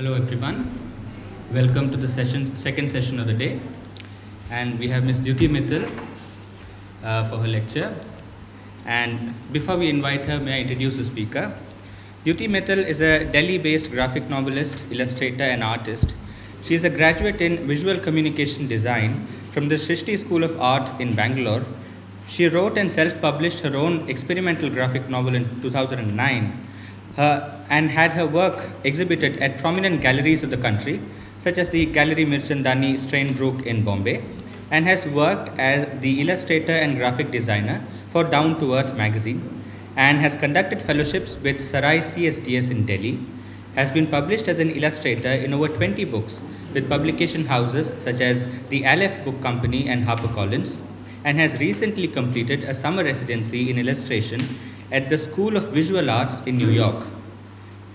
Hello everyone. Welcome to the session, second session of the day. And we have Ms. Dyuti Mittal uh, for her lecture. And before we invite her, may I introduce the speaker? Dyuti Mittal is a Delhi-based graphic novelist, illustrator and artist. She is a graduate in visual communication design from the Srishti School of Art in Bangalore. She wrote and self-published her own experimental graphic novel in 2009 her, and had her work exhibited at prominent galleries of the country, such as the Gallery Mirchandani Steinruecke in Bombay, and has worked as the illustrator and graphic designer for Down to Earth magazine, and has conducted fellowships with Sarai CSDS in Delhi, has been published as an illustrator in over 20 books with publication houses such as the Aleph Book Company and HarperCollins, and has recently completed a summer residency in illustration at the School of Visual Arts in New York.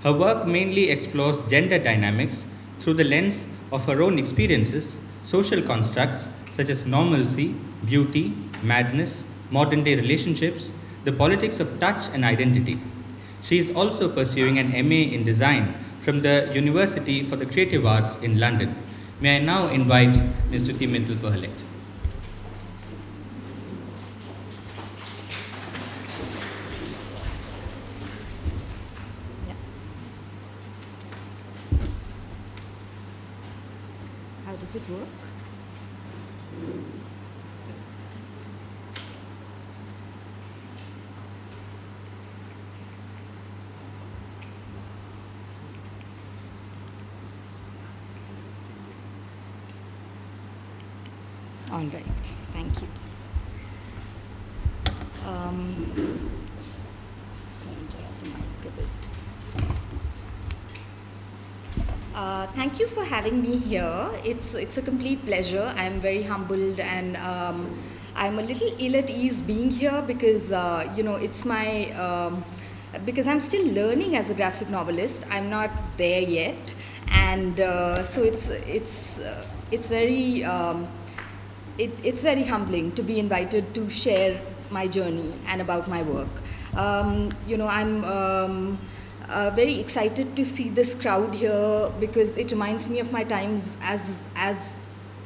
Her work mainly explores gender dynamics through the lens of her own experiences, social constructs such as normalcy, beauty, madness, modern day relationships, the politics of touch and identity. She is also pursuing an MA in design from the University for the Creative Arts in London. May I now invite Ms. Dyuti Mittal for her lecture. How does it work? All right, thank you. Um, just gonna adjust the mic a bit. Uh, thank you for having me here. It's it's a complete pleasure. I'm very humbled and um, I'm a little ill at ease being here because uh, you know it's my um, because I'm still learning as a graphic novelist. I'm not there yet, and uh, so it's it's uh, it's very um, it, it's very humbling to be invited to share my journey and about my work. Um, you know, I'm um, uh, very excited to see this crowd here because it reminds me of my times as as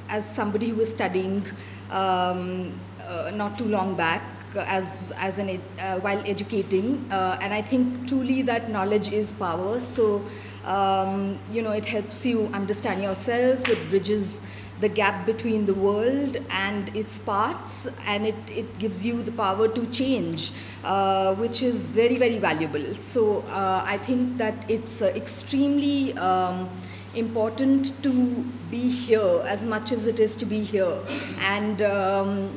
as somebody who was studying um, uh, not too long back as as an ed- uh, while educating uh, and I think truly that knowledge is power. So um, you know it helps you understand yourself. It bridges the gap between the world and its parts and it, it gives you the power to change uh, which is very very valuable. So uh, i think that it's uh, extremely um, important to be here as much as it is to be here. And um,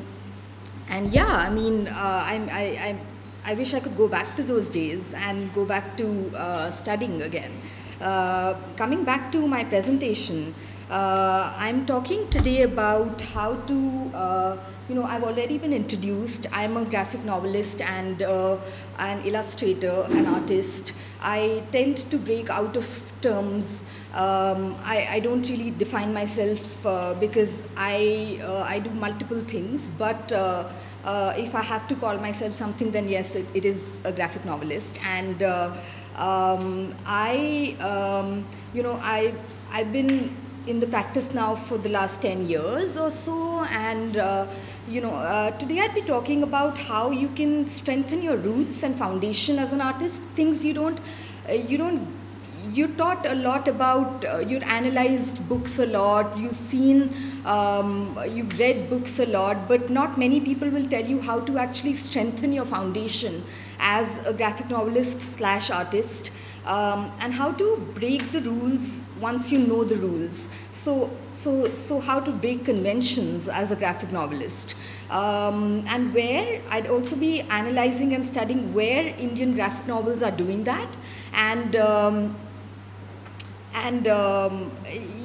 and yeah i mean uh, I'm, I, I, I wish i could go back to those days and go back to uh, studying again. Uh, coming back to my presentation uh, i'm talking today about how to uh, you know i've already been introduced. I'm a graphic novelist and uh, an illustrator an artist. I tend to break out of terms. Um, I, I, don't really define myself uh, because I, uh, I do multiple things, but uh, if I have to call myself something, then yes, it, it is a graphic novelist. And um, I, um, you know, I, I've been in the practice now for the last 10 years or so. And uh, you know uh, today i'd be talking about how you can strengthen your roots and foundation as an artist. Things you don't uh, you don't you taught a lot about uh, you've analyzed books a lot. You've seen um, you've read books a lot but not many people will tell you how to actually strengthen your foundation as a graphic novelist slash artist um, and how to break the rules once you know the rules so so so how to break conventions as a graphic novelist um, and where i'd also be analyzing and studying where indian graphic novels are doing that and um, and um,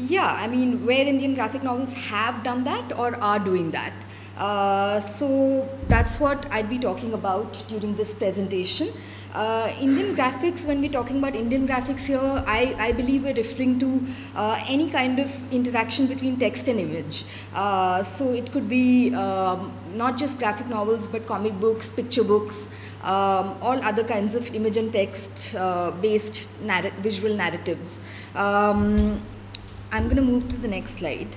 yeah, I mean, where Indian graphic novels have done that or are doing that. Uh, so that's what I'd be talking about during this presentation. Uh, Indian graphics, when we're talking about Indian graphics here, I, I believe we're referring to uh, any kind of interaction between text and image. Uh, so it could be um, not just graphic novels, but comic books, picture books, um, all other kinds of image and text uh, based narr visual narratives. Um, I'm going to move to the next slide.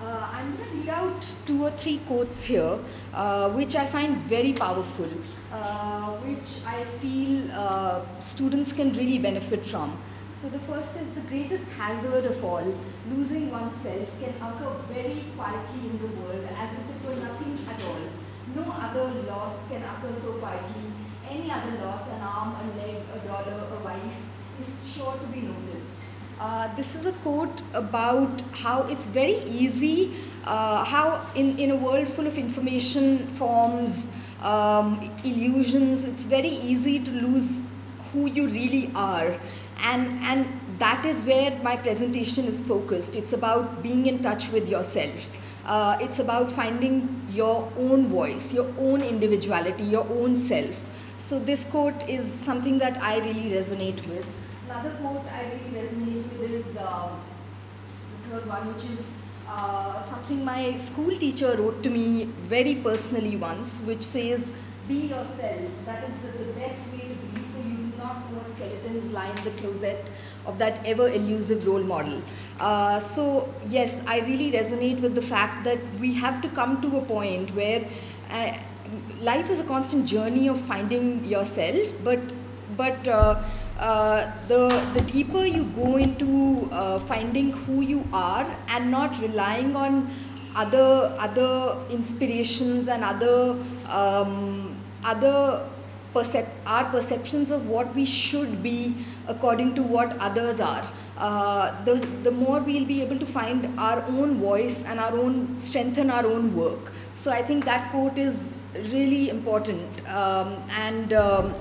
Uh, I'm going to read out two or three quotes here, uh, which I find very powerful, uh, which I feel uh, students can really benefit from. So the first is the greatest hazard of all, losing oneself can occur very quietly in the world as if it were nothing at all. No other loss can occur so quietly. Any other loss, an arm, a leg, a dollar, a wife, is sure to be noticed. Uh, this is a quote about how it's very easy, uh, how in, in a world full of information forms, um, illusions, it's very easy to lose who you really are. And, and that is where my presentation is focused. It's about being in touch with yourself. Uh, it's about finding your own voice, your own individuality, your own self. So this quote is something that I really resonate with. Another quote I really resonate with is uh, the third one, which is uh, something my school teacher wrote to me very personally once, which says, be yourself. That is the, the best way to be for you. Do not know what skeletons in the closet of that ever elusive role model. Uh, so yes, I really resonate with the fact that we have to come to a point where uh, life is a constant journey of finding yourself, but but uh, uh, the, the deeper you go into uh, finding who you are and not relying on other other inspirations and other um, other percep- our perceptions of what we should be according to what others are uh, the, the more we'll be able to find our own voice and our own strengthen our own work so i think that quote is really important um, and um,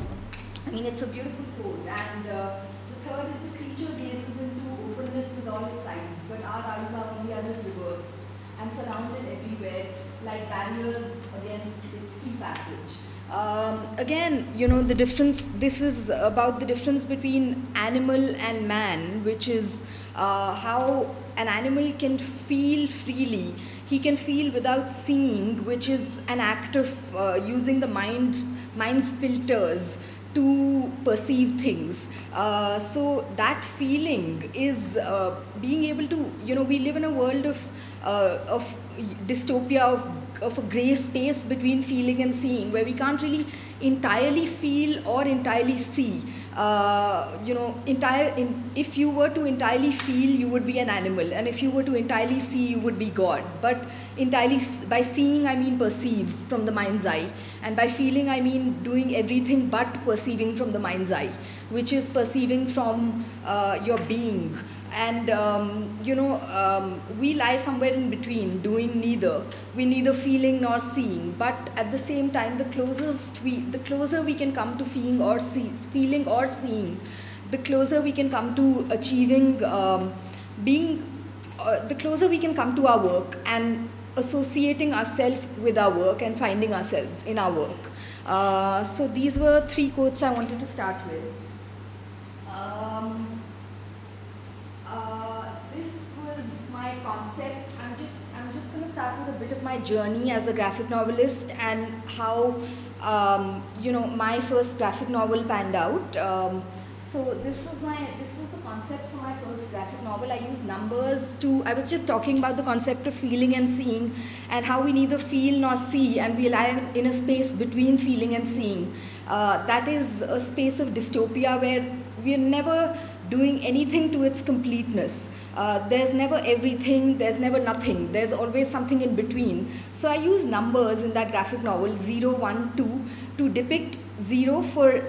I mean, it's a beautiful. And uh, the third is the creature gazes into openness with all its eyes, but our eyes are only as if reversed and surrounded everywhere like barriers against its free passage. Um, again, you know, the difference, this is about the difference between animal and man, which is uh, how an animal can feel freely. He can feel without seeing, which is an act of uh, using the mind, mind's filters to perceive things. Uh, so that feeling is uh, being able to, you know, we live in a world of, uh, of dystopia, of, of a gray space between feeling and seeing, where we can't really entirely feel or entirely see. Uh, you know, entire in, if you were to entirely feel, you would be an animal, and if you were to entirely see, you would be God. But entirely by seeing, I mean perceive from the mind's eye, and by feeling, I mean doing everything but perceiving from the mind's eye, which is perceiving from uh, your being and um, you know um, we lie somewhere in between doing neither. We neither feeling nor seeing. But at the same time the closest we the closer we can come to feeling or see, feeling or seeing the closer we can come to achieving um, being uh, the closer we can come to our work and associating ourselves with our work and finding ourselves in our work. Uh, so these were three quotes i wanted to start with um, uh, this was my concept. I'm just I'm just going to start with a bit of my journey as a graphic novelist and how um, you know my first graphic novel panned out. Um, so this was my this was the concept for my first graphic novel. I used numbers to. I was just talking about the concept of feeling and seeing, and how we neither feel nor see, and we lie in a space between feeling and seeing. Uh, that is a space of dystopia where we are never doing anything to its completeness. Uh, there's never everything, there's never nothing, there's always something in between. So I use numbers in that graphic novel 0, 1, 2 to depict 0 for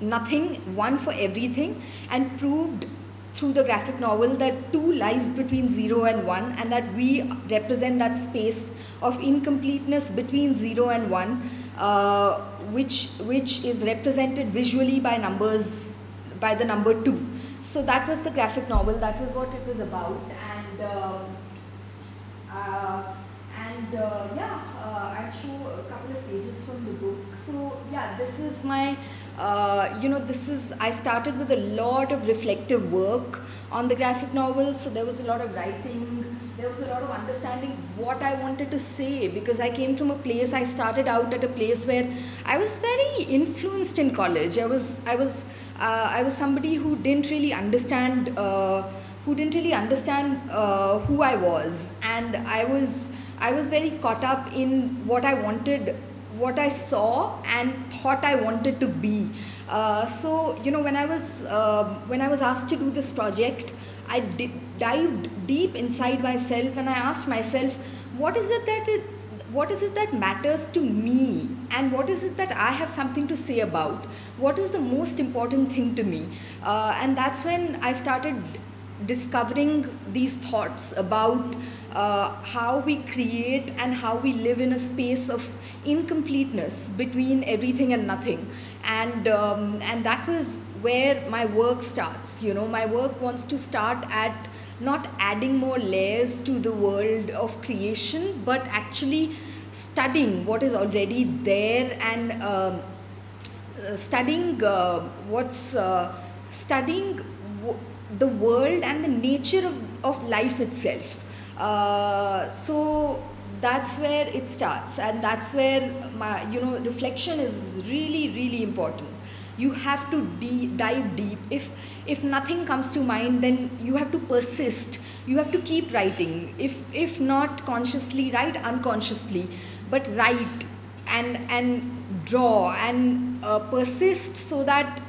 nothing, 1 for everything, and proved through the graphic novel that 2 lies between 0 and 1 and that we represent that space of incompleteness between 0 and 1 uh, which, which is represented visually by numbers by the number 2 so that was the graphic novel. That was what it was about, and um, uh, and uh, yeah, uh, I'll show a couple of pages from the book. So yeah, this is my. Uh, you know, this is, I started with a lot of reflective work on the graphic novel. So there was a lot of writing, there was a lot of understanding what I wanted to say because I came from a place, I started out at a place where I was very influenced in college. I was, I was, uh, I was somebody who didn't really understand, uh, who didn't really understand uh, who I was. And I was, I was very caught up in what I wanted what I saw and thought I wanted to be. Uh, so you know when I was uh, when I was asked to do this project, I dived deep inside myself and I asked myself, what is it that it, what is it that matters to me and what is it that I have something to say about? What is the most important thing to me? Uh, and that's when I started discovering these thoughts about uh, how we create and how we live in a space of incompleteness between everything and nothing and um, and that was where my work starts you know my work wants to start at not adding more layers to the world of creation but actually studying what is already there and um, studying uh, what's uh, studying the world and the nature of, of life itself. Uh, so that's where it starts and that's where my you know reflection is really really important you have to de- dive deep if if nothing comes to mind then you have to persist you have to keep writing if if not consciously write unconsciously but write and and draw and uh, persist so that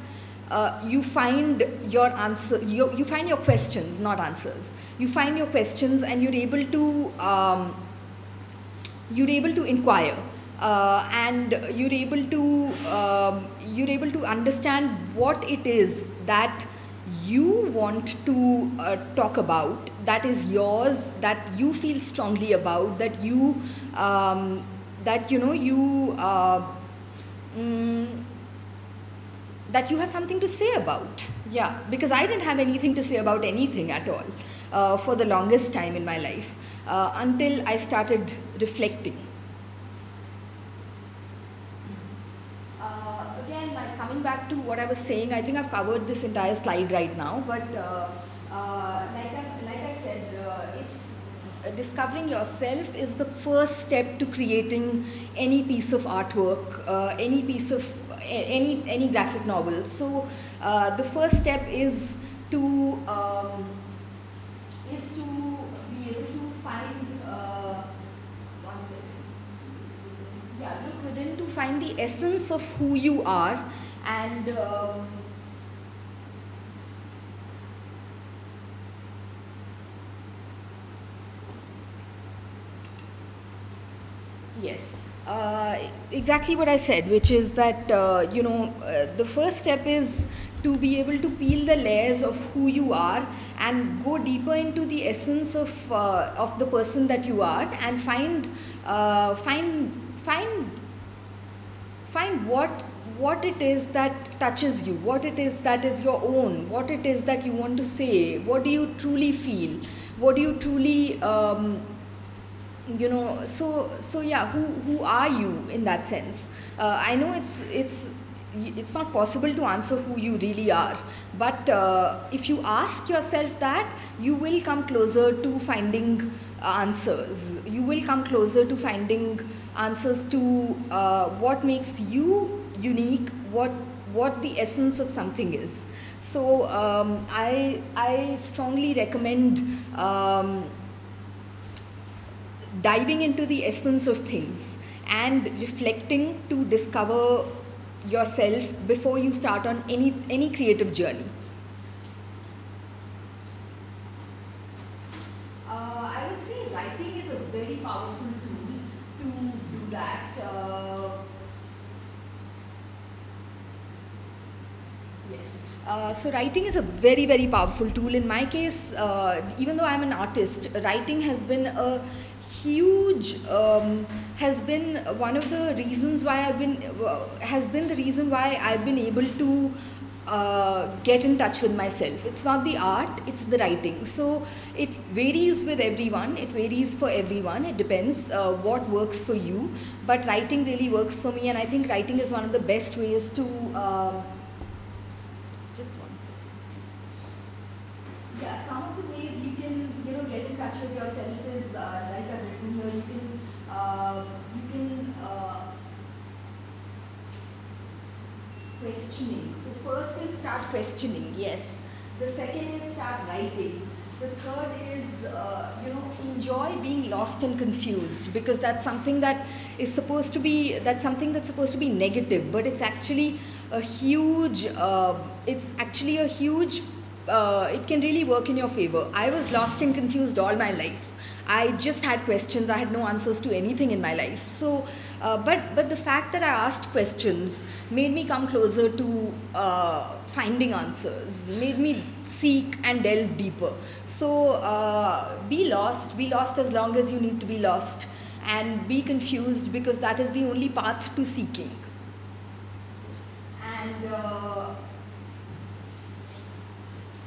uh, you find your answer, you, you find your questions, not answers. You find your questions and you're able to, um, you're able to inquire. Uh, and you're able to um, you're able to understand what it is that you want to uh, talk about that is yours that you feel strongly about that you um, that you know you uh, mm, that you have something to say about. Yeah, because I didn't have anything to say about anything at all uh, for the longest time in my life uh, until I started reflecting. Uh, again, like coming back to what I was saying, I think I've covered this entire slide right now, but uh, uh, like, I, like I said, uh, it's discovering yourself is the first step to creating any piece of artwork, any piece of any any graphic novel. So uh, the first step is to um, is to be able to find uh, one second. Yeah, look within to find the essence of who you are and. Um, yes uh, exactly what I said, which is that, uh, you know, uh, the first step is to be able to peel the layers of who you are and go deeper into the essence of, uh, of the person that you are and find, uh, find, find, find what, what it is that touches you, what it is that is your own, what it is that you want to say, what do you truly feel, what do you truly um, you know so so yeah who who are you in that sense? Uh, i know it's it's it's not possible to answer who you really are. But uh, if you ask yourself that you will come closer to finding answers. You will come closer to finding answers to uh, what makes you unique what what the essence of something is. So um, i i strongly recommend um, diving into the essence of things and reflecting to discover yourself before you start on any any creative journey? Uh, i would say writing is a very powerful tool to do that uh, yes. Uh, so writing is a very very powerful tool in my case. Uh, even though i'm an artist writing has been a huge um, has been one of the reasons why I've been uh, has been the reason why I've been able to uh, get in touch with myself. It's not the art, it's the writing. So it varies with everyone, it varies for everyone, it depends uh, what works for you. But writing really works for me, and I think writing is one of the best ways to. Uh, just one Yeah, some of the ways you can, you know, get in touch with yourself is uh, like I've written here. You can, uh, you can uh, questioning. So first is start questioning, yes. The second is start writing. The third is, uh, you know, enjoy being lost and confused because that's something that is supposed to be, that's something that's supposed to be negative, but it's actually a huge, uh, it's actually a huge, uh, it can really work in your favor. I was lost and confused all my life. I just had questions. I had no answers to anything in my life. So, uh, but but the fact that I asked questions made me come closer to uh, finding answers. Made me seek and delve deeper. So, uh, be lost. Be lost as long as you need to be lost, and be confused because that is the only path to seeking. And uh,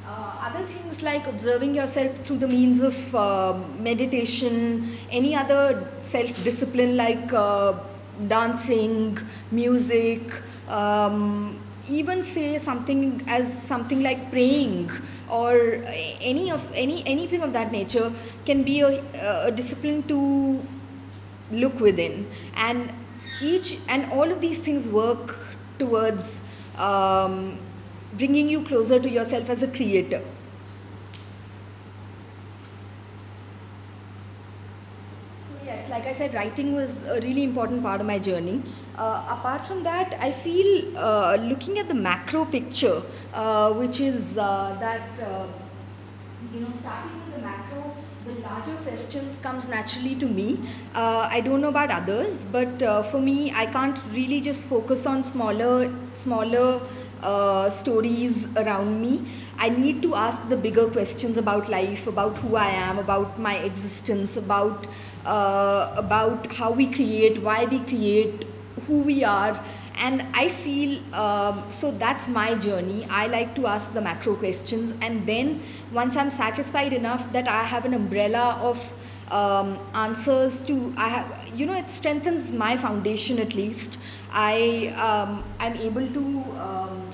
uh, other things like observing yourself through the means of uh, meditation, any other self discipline like uh, dancing, music, um, even say something as something like praying or any of any anything of that nature can be a, a discipline to look within and each and all of these things work towards um, bringing you closer to yourself as a creator. So, yes, like I said, writing was a really important part of my journey. Uh, apart from that, I feel uh, looking at the macro picture, uh, which is uh, that, uh, you know, starting with the macro, the larger questions comes naturally to me. Uh, I don't know about others, but for me, I can't really just focus on smaller, smaller uh, stories around me. I need to ask the bigger questions about life, about who I am, about my existence, about uh, about how we create, why we create, who we are, and I feel um, so. That's my journey. I like to ask the macro questions, and then once I'm satisfied enough that I have an umbrella of um, answers to I have you know it strengthens my foundation at least I um, I'm able to um,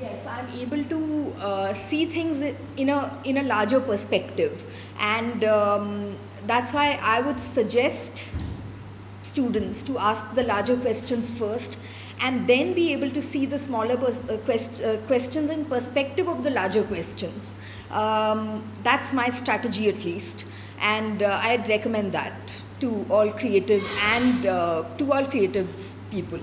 yes I'm able to uh, see things in a in a larger perspective and um, that's why I would suggest students to ask the larger questions first and then be able to see the smaller uh, quest uh, questions in perspective of the larger questions. Um, that's my strategy at least and uh, I'd recommend that to all creative and uh, to all creative people.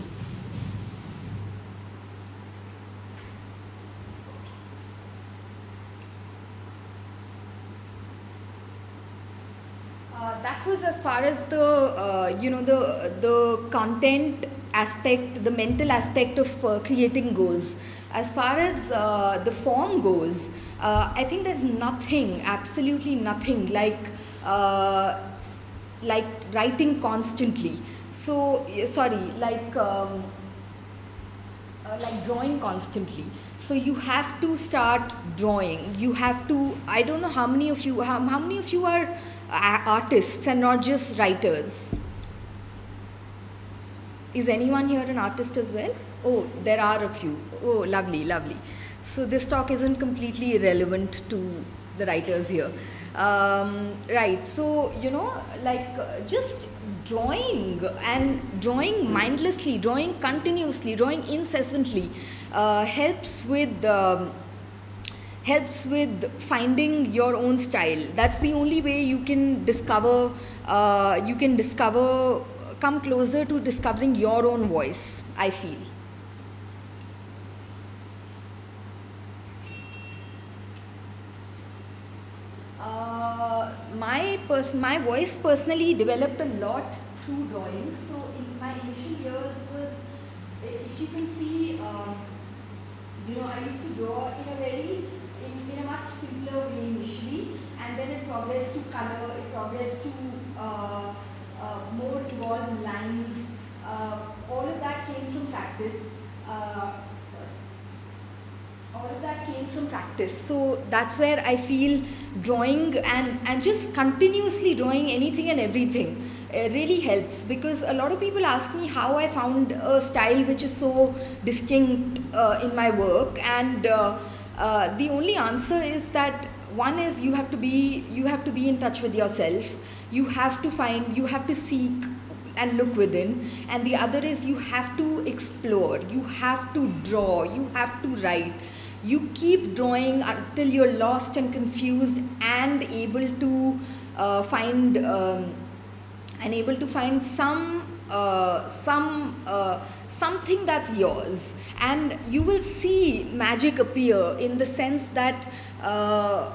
Uh, that was as far as the uh, you know the the content aspect, the mental aspect of uh, creating goes. As far as uh, the form goes, uh, I think there's nothing, absolutely nothing like uh, like writing constantly. So sorry, like. Um, uh, like drawing constantly so you have to start drawing you have to i don't know how many of you how, how many of you are artists and not just writers. Is anyone here an artist as well? Oh there are a few. Oh lovely lovely. So this talk isn't completely irrelevant to the writers here. Um, right so you know like uh, just drawing and drawing mindlessly drawing continuously drawing incessantly uh, helps with um, helps with finding your own style that's the only way you can discover uh, you can discover come closer to discovering your own voice i feel my pers- my voice personally developed a lot through drawing. So in my initial years was, if you can see, um, you know, I used to draw in a very, much simpler way initially, and then it progressed to color, it progressed to uh, uh, more evolved lines. Uh, all of that came from practice. Uh, all of that came from practice. So that's where I feel drawing and, and just continuously drawing anything and everything uh, really helps because a lot of people ask me how I found a style which is so distinct uh, in my work, and uh, uh the only answer is that one is you have to be you have to be in touch with yourself. You have to find you have to seek and look within. And the other is you have to explore. You have to draw. You have to write. You keep drawing until you're lost and confused and able to uh, find um, and able to find some uh, some uh, something that's yours and you will see magic appear in the sense that uh,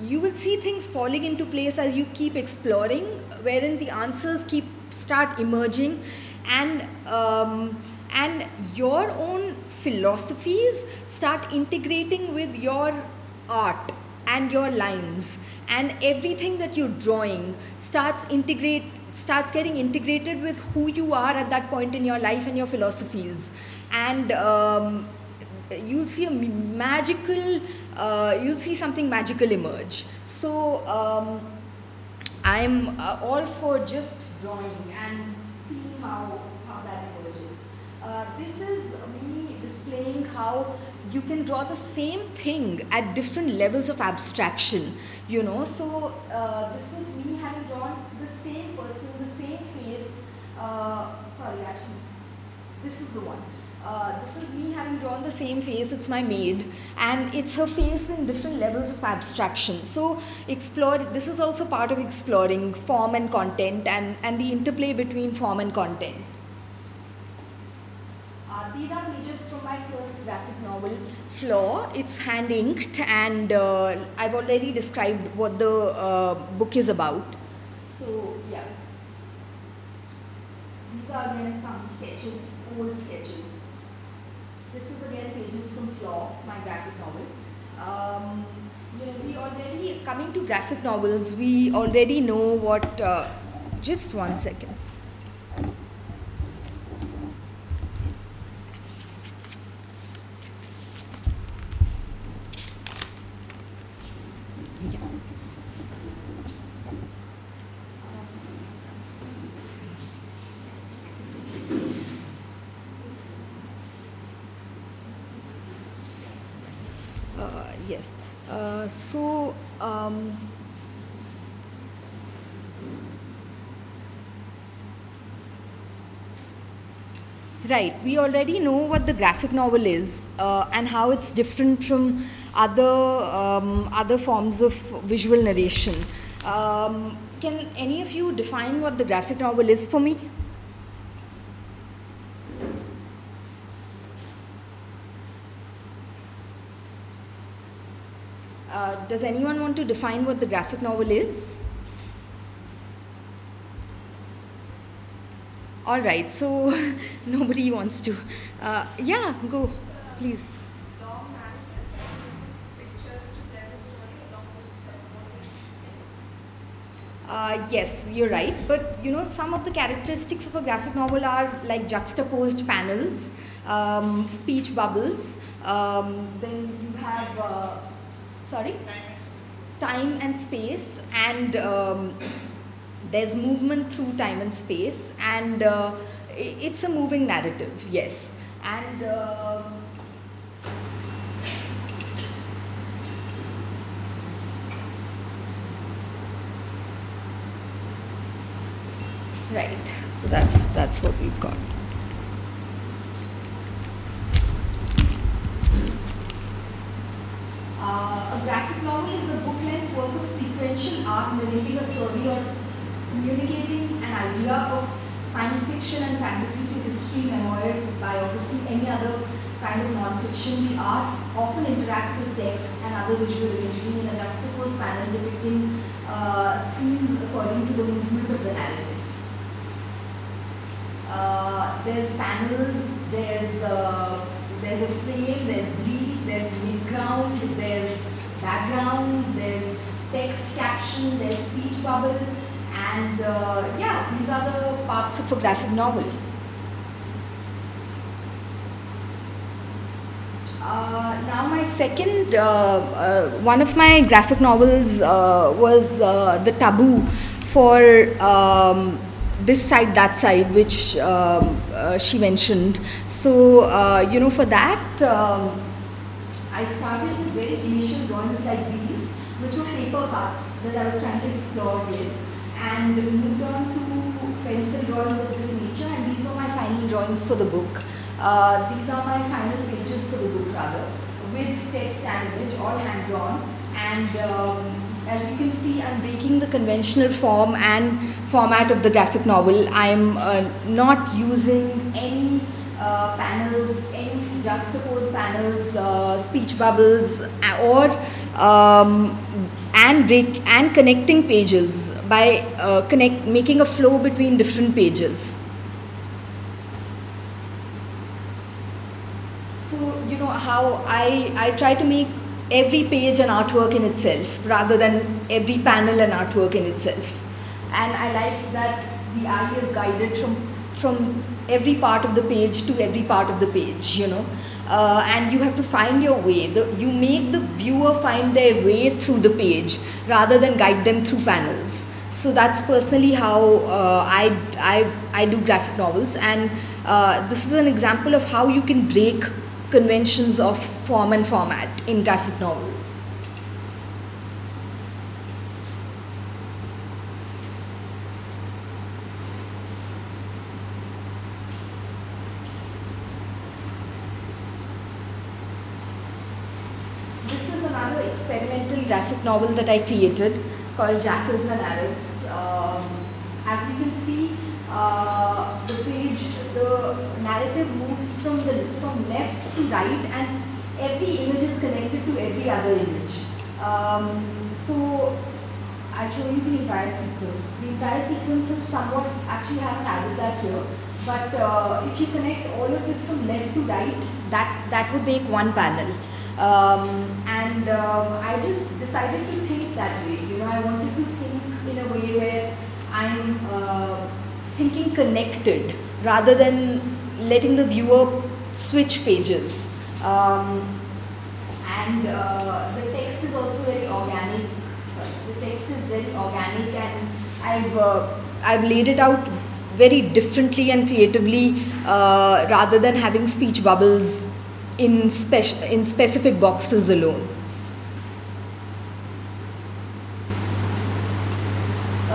you will see things falling into place as you keep exploring wherein the answers keep start emerging. And um, and your own philosophies start integrating with your art and your lines. And everything that you're drawing starts integrate starts getting integrated with who you are at that point in your life and your philosophies and um, you'll see a magical uh, you'll see something magical emerge. So um, i'm uh, all for just drawing and seeing how how that emerges. Uh, this is me displaying how you can draw the same thing at different levels of abstraction you know? So uh, this was me having drawn the same person the same face uh, sorry actually this is the one uh, this is me having drawn the same face, it's my maid, and it's her face in different levels of abstraction. So, explore, this is also part of exploring form and content and, and the interplay between form and content. Uh, these are pages from my first graphic novel, Flaw. It's hand inked, and uh, I've already described what the uh, book is about. So, yeah. These are again some sketches, old sketches. This is again pages from Flaw, my graphic novel. Um, you know, we already, coming to graphic novels, we already know what, uh, just one second. Yes. Uh, so, um, Right, we already know what the graphic novel is uh, and how it's different from other, um, other forms of visual narration. Um, can any of you define what the graphic novel is for me? Does anyone want to define what the graphic novel is? All right, so nobody wants to. Uh, yeah, go, please. Uh, yes, you're right. But you know, some of the characteristics of a graphic novel are like juxtaposed panels, um, speech bubbles. Um, then you have uh, sorry? Time and space. And um, there's movement through time and space and uh, it's a moving narrative yes. And uh, right so that's that's what we've got. Uh, a graphic novel is a book-length work sequential art narrating a story or communicating an idea of science fiction and fantasy to history, memoir, biography, any other kind of non-fiction. The art often interacts with text and other visual imagery in a juxtaposed manner depicting uh, scenes according to the movement of the narrative. Uh, there's panels, there's uh, there's a frame, there's bleed, there's midground, there's background, there's there's speech bubble, and uh, yeah, these are the parts of a graphic novel. Uh, now my second, uh, uh, one of my graphic novels uh, was uh, The Taboo for um, this side, that side, which um, she mentioned. So, you know, for that, um, I started with very initial drawings like these, which were paper cuts that I was trying to explore with, and we moved on to pencil drawings of this nature, and these are my final drawings for the book. Uh, these are my final pages for the book, rather, with text and image, all hand drawn, and um, as you can see, I'm breaking the conventional form and format of the graphic novel. I'm uh, not using any uh, panels, any juxtaposed panels, uh, speech bubbles, or um, and break and connecting pages by uh, connect making a flow between different pages. So you know how I I try to make every page an artwork in itself rather than every panel an artwork in itself. And I like that the eye is guided from from every part of the page to every part of the page, you know. Uh, and you have to find your way. The, you make the viewer find their way through the page rather than guide them through panels. So that's personally how uh, I, I, I do graphic novels. And uh, this is an example of how you can break conventions of form and format in graphic novels. This is another experimental graphic novel that I created called Jackals and Arabs. Um, as you can see, uh, the page, the narrative moves from the from left to right, and every image is connected to every other image. Um, so I'll show you the entire sequence. The entire sequence is somewhat, actually I haven't added that here, but uh, if you connect all of this from left to right, that, that would make one panel. Um, and uh, I just decided to think that way, you know, I wanted to think in a way where I'm uh, thinking connected rather than letting the viewer switch pages. Um, and uh, the text is also very organic. The text is very organic, and I've uh, I've laid it out very differently and creatively, uh, rather than having speech bubbles in spec- in specific boxes alone.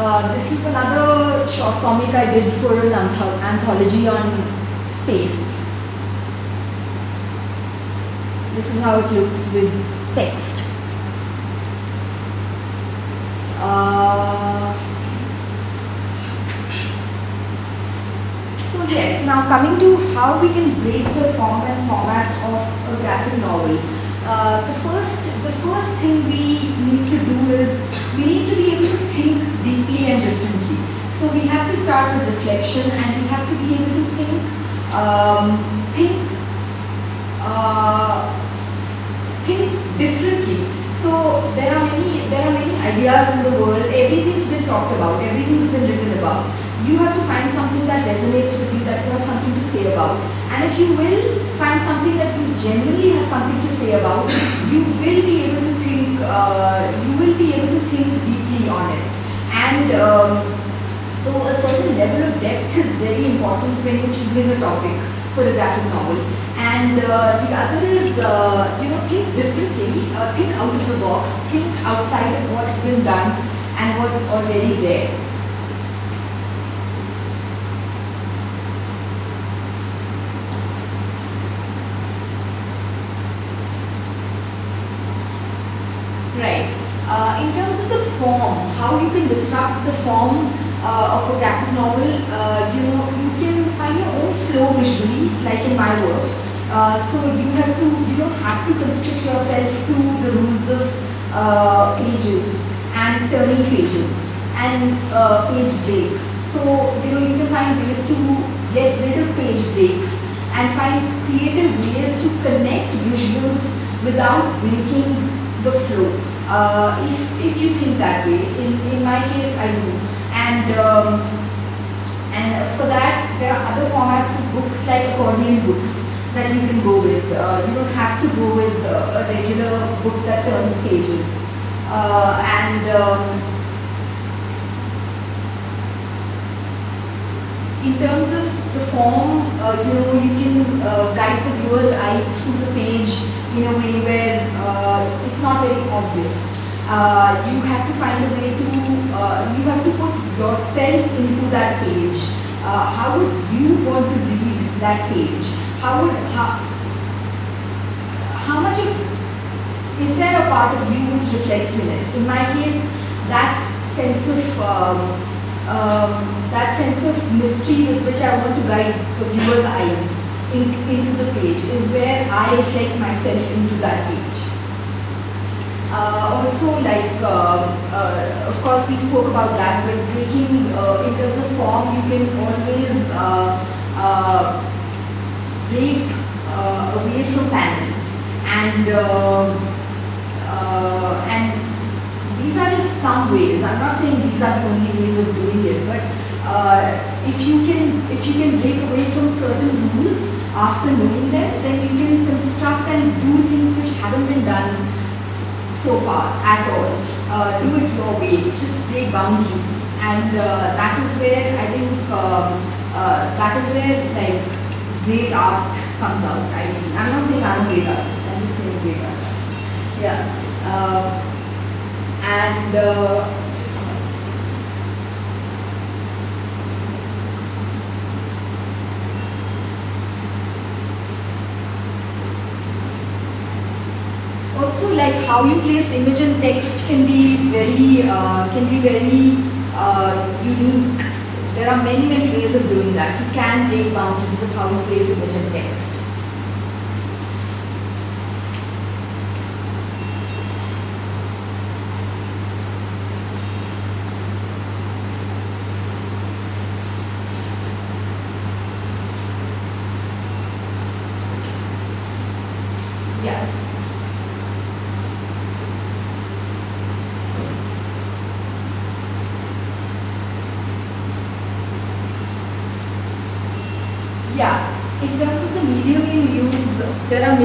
Uh, this is another short comic I did for an antho- anthology on space. This is how it looks with text. Uh, so yes, now coming to how we can break the form and format of a graphic novel. Uh, the first, the first thing we need to do is we need to be able to think deeply and differently. So we have to start with reflection, and we have to be able to think, um, think uh, think differently. So there are many there are many ideas in the world. Everything's been talked about. Everything's been written about. You have to find something that resonates with you, that you have something to say about. And if you will find something that you genuinely have something to say about, you will be able to think. Uh, you will be able to think deeply on it. And um, so a certain level of depth is very important when you're choosing a topic for a graphic novel. And uh, the other is, uh, you know, think differently, uh, think out of the box, think outside of what's been done and what's already there. Right. Uh, in terms of the form, how you can disrupt the form uh, of a graphic novel, uh, you know, you can find your own flow visually, like in my work. Uh, so you have to, you don't have to constrict yourself to the rules of uh, pages and turning pages and uh, page breaks. So you know, you can find ways to get rid of page breaks and find creative ways to connect visuals without breaking the flow. Uh, if, if you think that way, in, in my case I do. And, um, and for that there are other formats of books like accordion books. that you can go with. Uh, you don't have to go with uh, a regular book that turns pages. Uh, and um, in terms of the form, uh, you know, you can uh, guide the viewer's eye through the page in a way where uh, it's not very obvious. Uh, you have to find a way to, uh, you have to put yourself into that page. Uh, how would you want to read that page? How would, how, how much of, is there a part of you which reflects in it? In my case, that sense of, um, um, that sense of mystery with which I want to guide the viewer's eyes in, into the page is where I reflect myself into that page. Uh, also, like, uh, uh, of course, we spoke about that, but breaking uh, in terms of form, you can always uh, uh, break away from panels and and these are just some ways. I'm not saying these are the only ways of doing it, but if you can if you can break away from certain rules after knowing them, then you can construct and do things which haven't been done so far at all. Uh, do it your way, just break boundaries, and uh, that is where I think um, uh, that is where like great art comes out. I feel. I'm not saying I'm great artist. I'm just saying great art. Yeah. Uh, and uh, also like how you place image and text can be very uh, can be very uh, unique. There are many many ways of doing that. You can break boundaries of how you place image and text. there are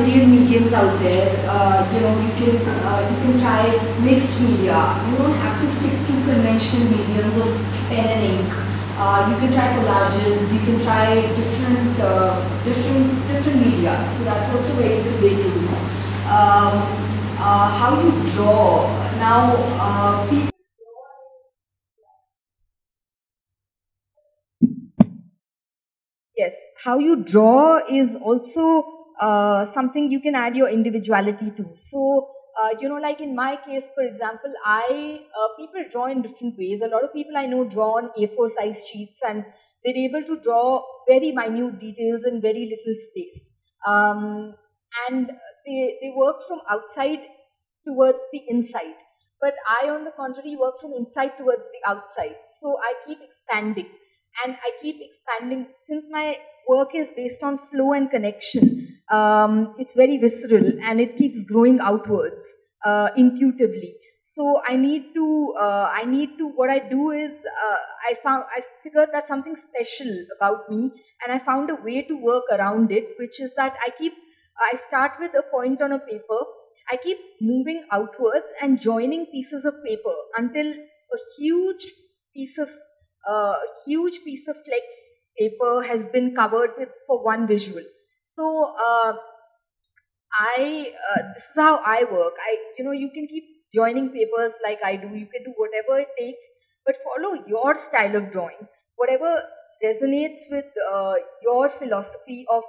mediums out there. Uh, you know, you can uh, you can try mixed media. You don't have to stick to conventional mediums of pen and ink. Uh, you can try collages. You can try different uh, different different media. So that's also very good way to use. Um, uh, how you draw now? Uh, people Yes, how you draw is also uh, something you can add your individuality to. So, uh, you know, like in my case, for example, I uh, people draw in different ways. A lot of people I know draw on A4 size sheets, and they're able to draw very minute details in very little space. Um, and they they work from outside towards the inside. But I, on the contrary, work from inside towards the outside. So I keep expanding, and I keep expanding since my work is based on flow and connection. Um, it's very visceral and it keeps growing outwards uh, intuitively. So I need to, uh, I need to, what I do is, uh, I found, I figured that something special about me and I found a way to work around it, which is that I keep, I start with a point on a paper, I keep moving outwards and joining pieces of paper until a huge piece of, uh, huge piece of flex paper has been covered with for one visual. So uh, I uh, this is how I work. I you know you can keep joining papers like I do. You can do whatever it takes, but follow your style of drawing. Whatever resonates with uh, your philosophy of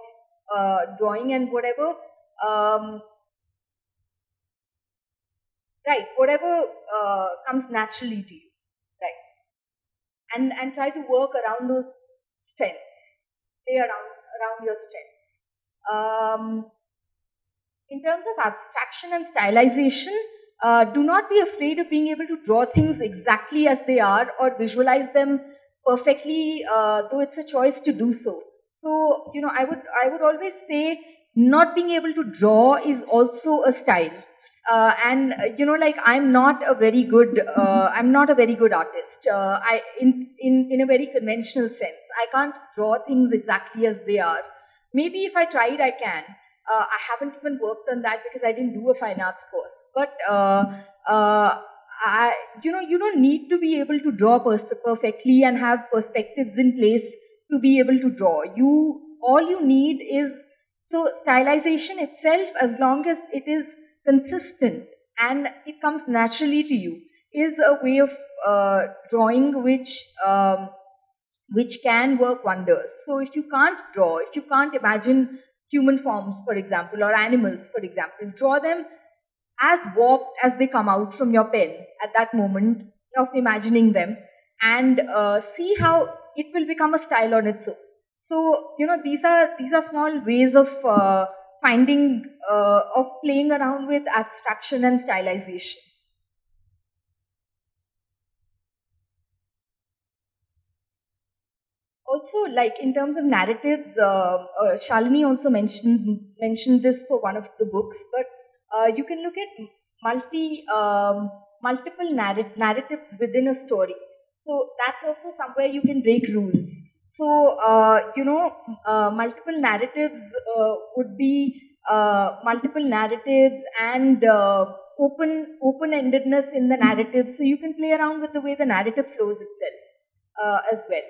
uh, drawing and whatever. Um, right, whatever uh, comes naturally to you, right, and and try to work around those strengths. Play around, around your strengths. Um, in terms of abstraction and stylization, uh, do not be afraid of being able to draw things exactly as they are or visualize them perfectly, uh, though it's a choice to do so. So, you know, I would, I would always say not being able to draw is also a style. Uh, and uh, you know like i'm not a very good uh, i'm not a very good artist uh, i in, in in a very conventional sense i can't draw things exactly as they are maybe if I tried, I can. Uh, I haven't even worked on that because I didn't do a fine arts course. But uh, I, you know, you don't need to be able to draw perfectly and have perspectives in place to be able to draw. You all you need is so stylization itself, as long as it is consistent and it comes naturally to you, is a way of uh, drawing which um, which can work wonders. So if you can't draw, if you can't imagine human forms, for example, or animals, for example, draw them as warped as they come out from your pen at that moment of imagining them and uh, see how it will become a style on its own. So, you know, these are, these are small ways of uh, finding, uh, of playing around with abstraction and stylization. also like in terms of narratives uh, uh, shalini also mentioned mentioned this for one of the books but uh, you can look at multi um, multiple narr- narratives within a story so that's also somewhere you can break rules so uh, you know uh, multiple narratives uh, would be multiple narratives and open open endedness in the narrative so you can play around with the way the narrative flows itself as well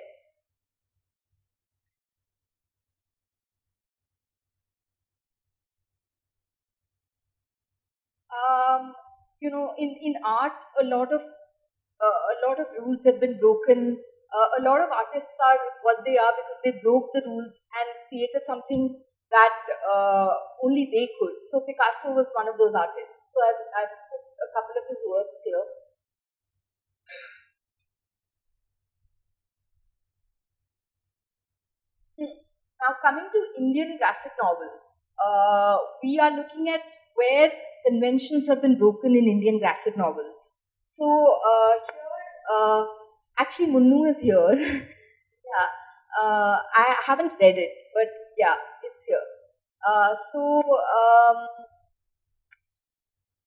um, you know, in, in art, a lot of uh, a lot of rules have been broken. Uh, a lot of artists are what they are because they broke the rules and created something that uh, only they could. So Picasso was one of those artists. So I've, I've put a couple of his works here. Hmm. Now coming to Indian graphic novels, uh, we are looking at where conventions have been broken in Indian graphic novels. So uh, here, uh, actually, Munnu is here. yeah, uh, I haven't read it, but yeah, it's here. Uh, so um,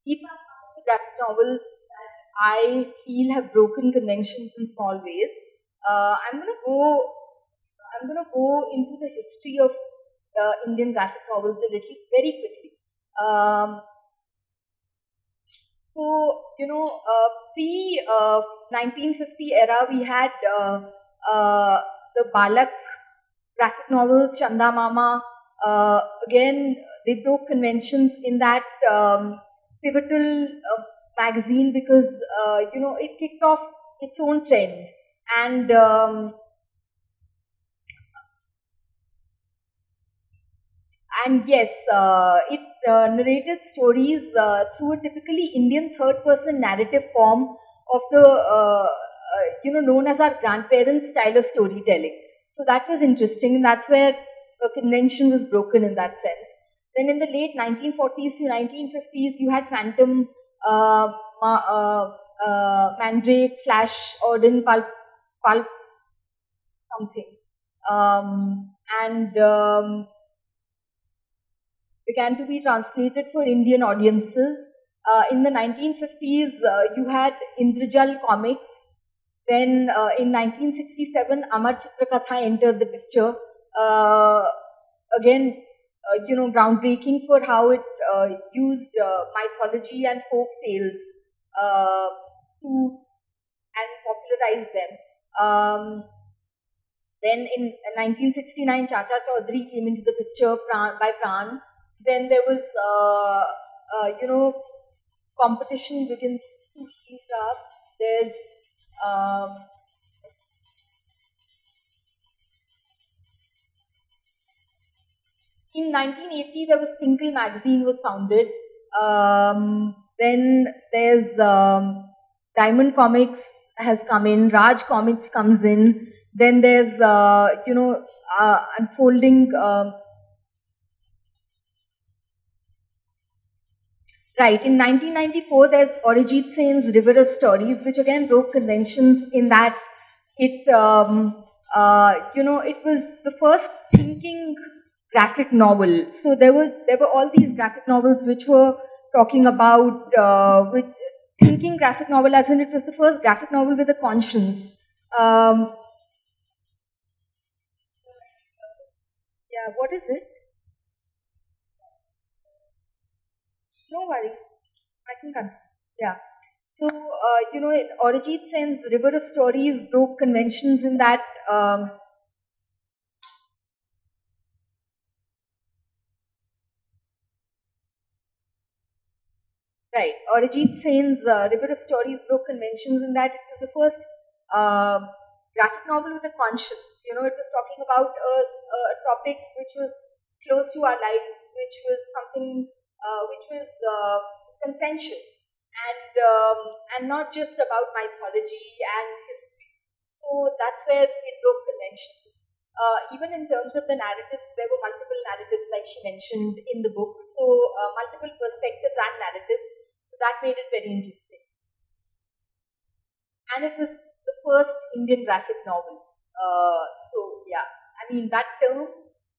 these are some of the graphic novels that I feel have broken conventions in small ways. Uh, I'm gonna go. I'm gonna go into the history of uh, Indian graphic novels a little very quickly. Um, so, you know, uh, pre uh, 1950 era, we had uh, uh, the Balak graphic novels, Chanda Mama. Uh, again, they broke conventions in that um, pivotal uh, magazine because, you know, it kicked off its own trend. And um, and yes, it uh, narrated stories uh, through a typically Indian third person narrative form of the, uh, uh, you know, known as our grandparents' style of storytelling. So that was interesting. And that's where a convention was broken in that sense. Then in the late 1940s to 1950s, you had Phantom, uh, uh, Mandrake, Flash, Gordon, Pulp, Pulp, something. Um, and um, began to be translated for Indian audiences. Uh, in the 1950s, uh, you had Indrajal Comics. Then uh, in 1967, Amar Chitra Katha entered the picture. Uh, again, uh, you know, groundbreaking for how it uh, used mythology and folk tales to and popularized them. Um, then in 1969, Chacha Chaudhary came into the picture by Pran. Then there was, uh, uh, you know, competition begins to heat up. There's um, in 1980 there was Twinkle magazine was founded. Um, then there's um, Diamond Comics has come in. Raj Comics comes in. Then there's uh, you know uh, unfolding um, Right, in 1994, there's Orijit Sen's River of Stories, which again broke conventions in that it, um, uh, you know, it was the first thinking graphic novel. So there were there were all these graphic novels which were talking about uh, with thinking graphic novel, as in it was the first graphic novel with a conscience. Um, Yeah, what is it? No worries. I can continue. Yeah. So, uh, you know, Orijit Sen's River of Stories broke conventions in that um, Right. Orijit Sen's uh, River of Stories broke conventions in that it was the first uh, graphic novel with a conscience. You know, it was talking about a, a topic which was close to our lives, which was something uh, which was uh, consensuous and um, and not just about mythology and history. So that's where it broke conventions. Uh, even in terms of the narratives, there were multiple narratives, like she mentioned in the book. So uh, multiple perspectives and narratives So that made it very interesting. And it was the first Indian graphic novel. Uh, so yeah, I mean that term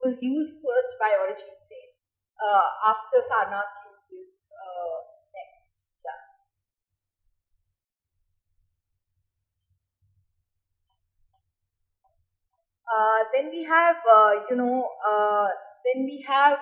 was used first by Orijit Sen uh, after Sarnath used uh, next. Yeah. Uh, then we have, uh, you know, uh, then we have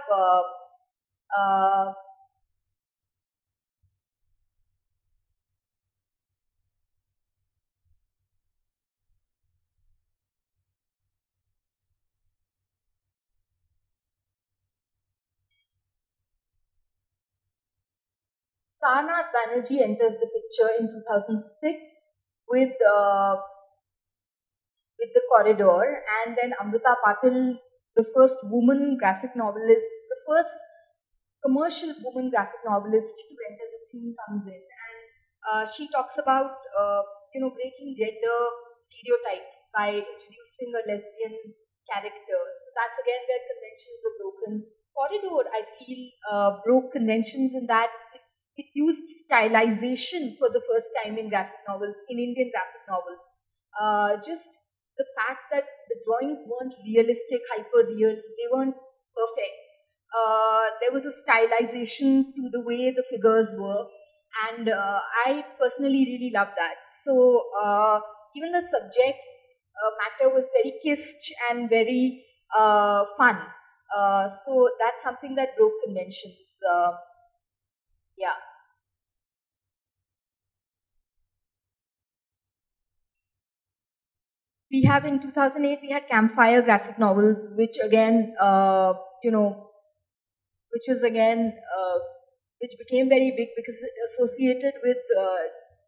Sarnath Banerjee enters the picture in 2006 with uh, with the corridor, and then Amruta Patil, the first woman graphic novelist, the first commercial woman graphic novelist to enter the scene, comes in, and uh, she talks about uh, you know breaking gender stereotypes by introducing a lesbian character. So that's again where conventions are broken. Corridor, I feel, uh, broke conventions in that it used stylization for the first time in graphic novels, in Indian graphic novels. Uh, just the fact that the drawings weren't realistic, hyper real, they weren't perfect. Uh, there was a stylization to the way the figures were, and uh, I personally really love that. So, uh, even the subject uh, matter was very kitsch and very uh, fun. so, that's something that broke conventions. yeah. We have in 2008 we had campfire graphic novels which again uh, you know which was again uh, which became very big because it associated with uh,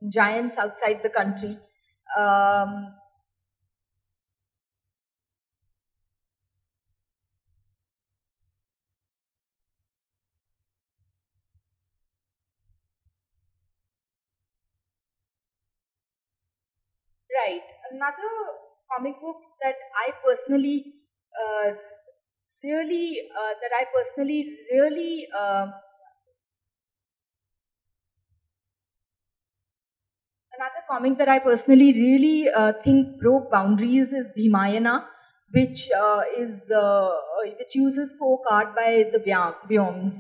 giants outside the country. Um, right. Another comic book that I personally uh, really uh, that I personally really uh, another comic that I personally really uh, think broke boundaries is Bhimayana, which uh, is uh, which uses folk art by the Vyams,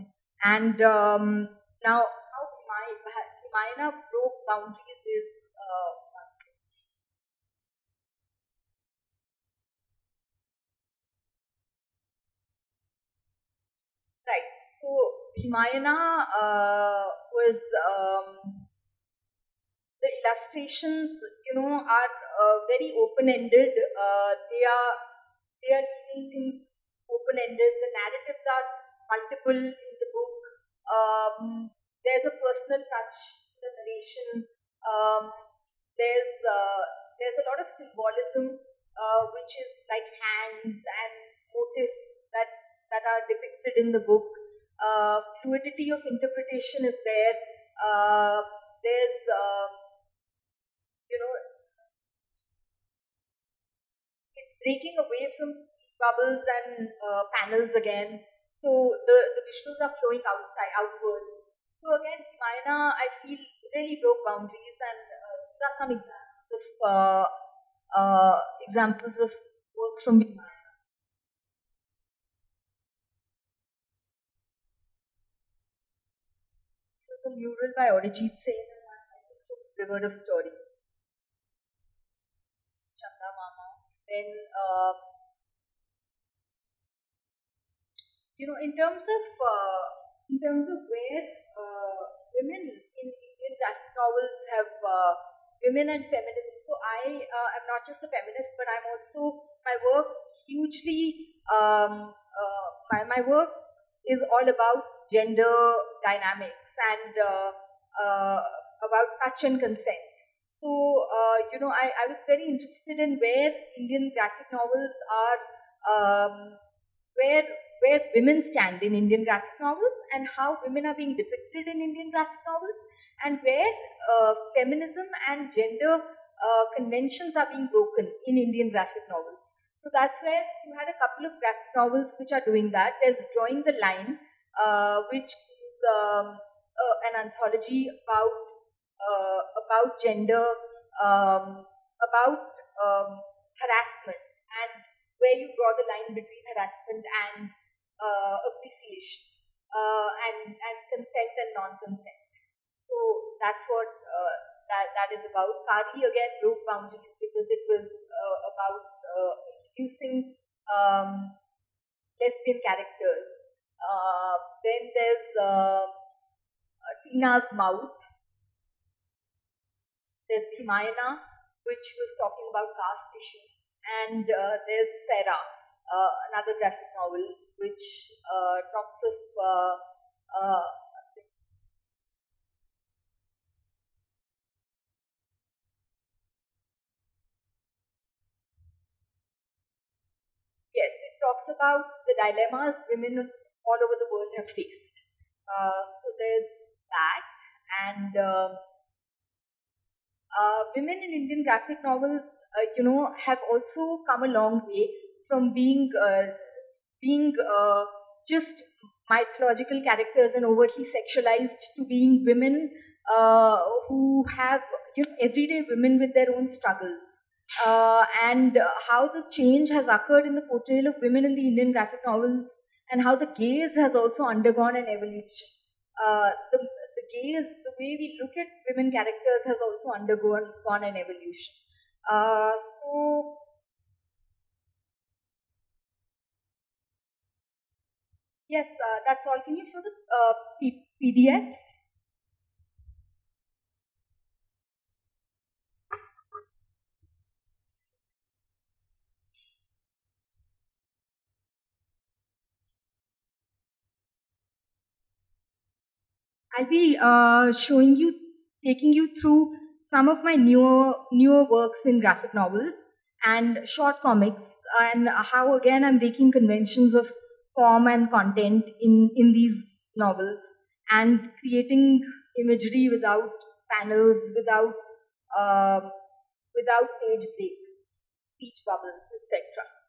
and um, now how Bhimayana broke boundaries is So Bhimayana uh, was um, the illustrations, you know, are uh, very open-ended. Uh, they are they are leaving things open-ended. The narratives are multiple in the book. Um, there's a personal touch in the narration. Um, there's uh, there's a lot of symbolism, uh, which is like hands and motifs that that are depicted in the book uh, fluidity of interpretation is there. Uh, there's, uh, you know, it's breaking away from bubbles and uh, panels again. So the, the visuals are flowing outside, outwards. So again, Mayana, I feel, really broke boundaries and uh, there are some examples of, examples of work from Mayana. a mural by Orijit Sen and one River of Stories. This is Chanda Mama. Then uh, you know, in terms of uh, in terms of where uh, women in Indian graphic novels have uh, women and feminism. So I uh, am not just a feminist, but I'm also my work hugely. Um, uh, my my work is all about gender dynamics and about touch and consent. So, uh, you know, I, I was very interested in where Indian graphic novels are, um, where where women stand in Indian graphic novels and how women are being depicted in Indian graphic novels and where uh, feminism and gender uh, conventions are being broken in Indian graphic novels. So that's where you had a couple of graphic novels which are doing that. There's Drawing the Line, uh, which is um, uh, an anthology about uh, about gender, um, about um, harassment, and where you draw the line between harassment and uh, appreciation, uh, and and consent and non-consent. So that's what uh, that that is about. Kari again broke boundaries because it was about introducing um, lesbian characters. Then there's Tina's mouth there's Bhimayana, which was talking about caste issues. And uh, there's Sarah, uh, another graphic novel, which uh, talks of uh, uh, Yes, it talks about the dilemmas women all over the world have faced. Uh, so there's that, and um, uh, women in Indian graphic novels, uh, you know, have also come a long way from being uh, being uh, just mythological characters and overtly sexualized to being women who have you know everyday women with their own struggles. Uh, and how the change has occurred in the portrayal of women in the Indian graphic novels, and how the gaze has also undergone an evolution. the gaze, the way we look at women characters has also undergone gone an evolution. Uh, so, yes, uh, that's all. Can you show the uh, PDFs? I'll be uh, showing you, taking you through some of my newer newer works in graphic novels and short comics, and how again I'm breaking conventions of form and content in in these novels, and creating imagery without panels, without uh, without page breaks, speech bubbles, etc.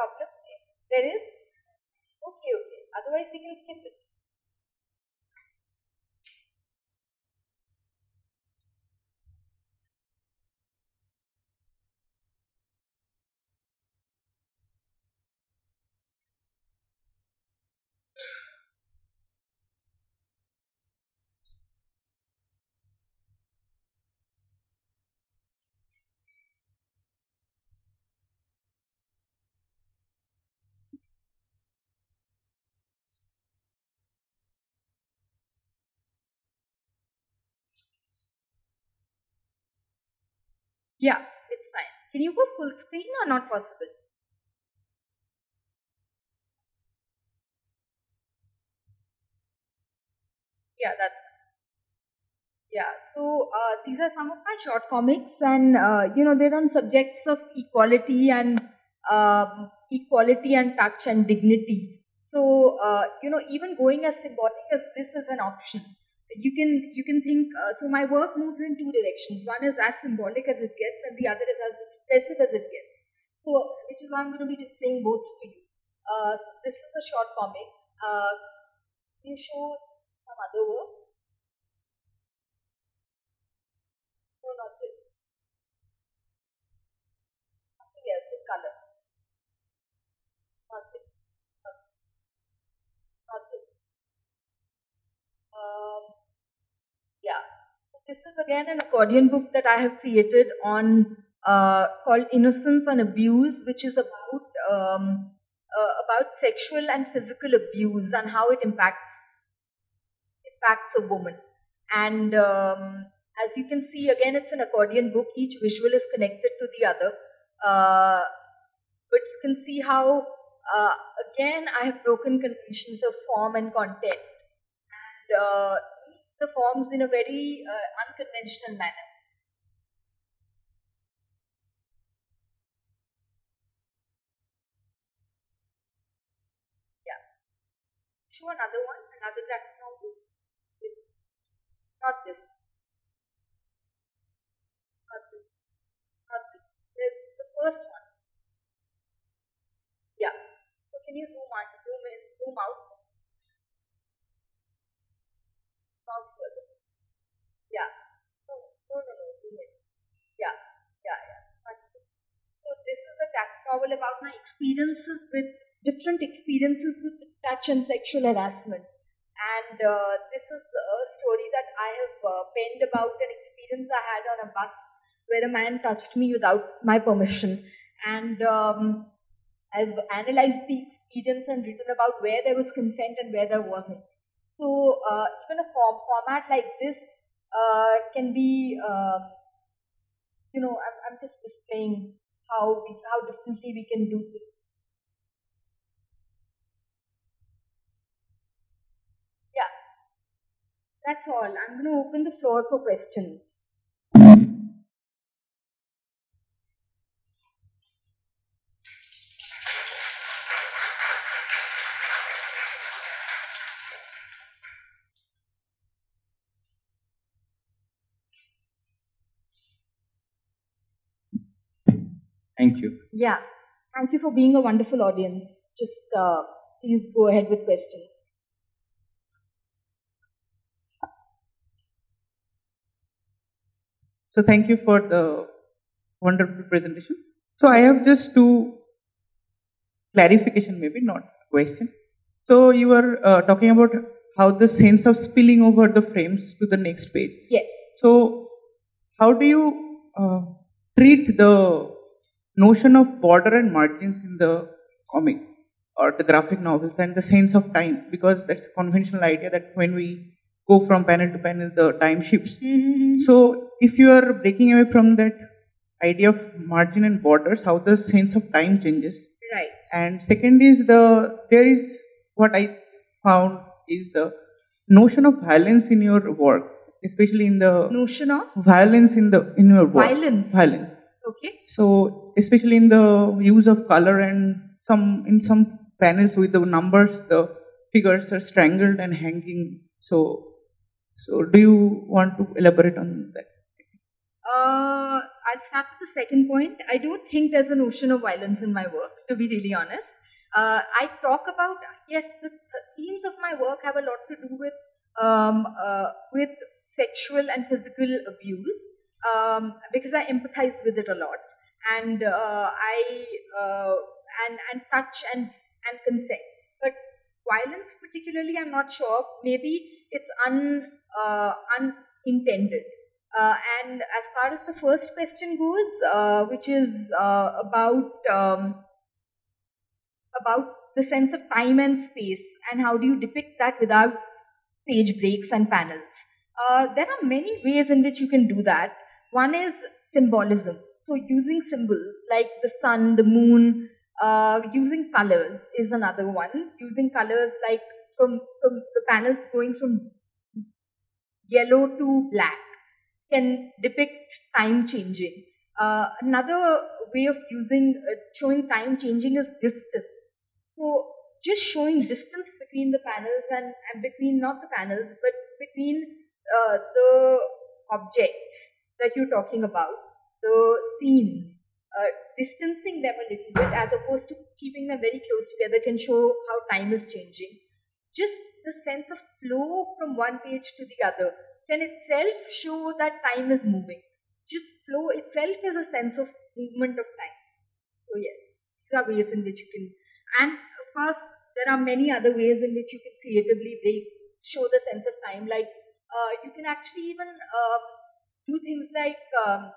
problem? There is? Okay, okay. Otherwise, we can skip it. Yeah, it's fine. Can you go full screen or not possible? Yeah, that's. Yeah, so uh, these are some of my short comics, and uh, you know they're on subjects of equality and um, equality and touch and dignity. So uh, you know, even going as symbolic as this is an option you can you can think uh, so my work moves in two directions. One is as symbolic as it gets and the other is as expressive as it gets. So which is why i'm going to be displaying both to you. Uh, this is a short comic. Uh, you show some other work no not this something else in color not this not this um, yeah. So this is again an accordion book that I have created on uh, called Innocence and Abuse, which is about um, uh, about sexual and physical abuse and how it impacts impacts a woman. And um, as you can see, again, it's an accordion book. Each visual is connected to the other. Uh, but you can see how, uh, again, I have broken conventions of form and content. And uh, the forms in a very uh, unconventional manner. Yeah. Show another one, another graphic novel. Not this. Not this. Not this. There's the first one. Yeah. So can you zoom out, zoom in, zoom out? Yeah. No, no, no, no, zoom in. Yeah, yeah, yeah. So this is a graphic novel about my experiences with different experiences with touch and sexual harassment. And uh, this is a story that I have uh, penned about an experience I had on a bus where a man touched me without my permission. And um, I've analyzed the experience and written about where there was consent and where there wasn't. So uh, even a form, format like this uh, can be, uh, you know, I'm, I'm just displaying how we, how differently we can do things. Yeah, that's all. I'm going to open the floor for questions. Thank you. Yeah. Thank you for being a wonderful audience. Just uh, please go ahead with questions. So thank you for the wonderful presentation. So I have just two clarification, maybe not question. So you were uh, talking about how the sense of spilling over the frames to the next page. Yes. So how do you uh, treat the notion of border and margins in the comic or the graphic novels and the sense of time because that's a conventional idea that when we go from panel to panel the time shifts Mm-hmm. so if you are breaking away from that idea of margin and borders how the sense of time changes Right. and second is the there is what i found is the notion of violence in your work especially in the Notion of violence in the in your work Violence. violence okay. so especially in the use of color and some in some panels with the numbers, the figures are strangled and hanging. So, so do you want to elaborate on that? Uh, I'll start with the second point. I don't think there's a notion of violence in my work, to be really honest. Uh, I talk about yes, the th- themes of my work have a lot to do with um, uh, with sexual and physical abuse um, because I empathize with it a lot, and uh, I uh, and and touch and and consent. But violence, particularly, I'm not sure. Maybe it's un uh, unintended. Uh, and as far as the first question goes, uh, which is uh, about um, about the sense of time and space, and how do you depict that without page breaks and panels? Uh, there are many ways in which you can do that. One is symbolism. So using symbols like the sun, the moon, uh, using colors is another one. Using colors like from from the panels going from yellow to black can depict time changing. Uh, another way of using uh, showing time changing is distance. So just showing distance between the panels and, and between not the panels but between uh, the objects that you're talking about, the scenes, uh, distancing them a little bit as opposed to keeping them very close together can show how time is changing. Just the sense of flow from one page to the other can itself show that time is moving. Just flow itself is a sense of movement of time. So yes, these are ways in which you can, and of course there are many other ways in which you can creatively show the sense of time. Like uh, you can actually even um, do things like um,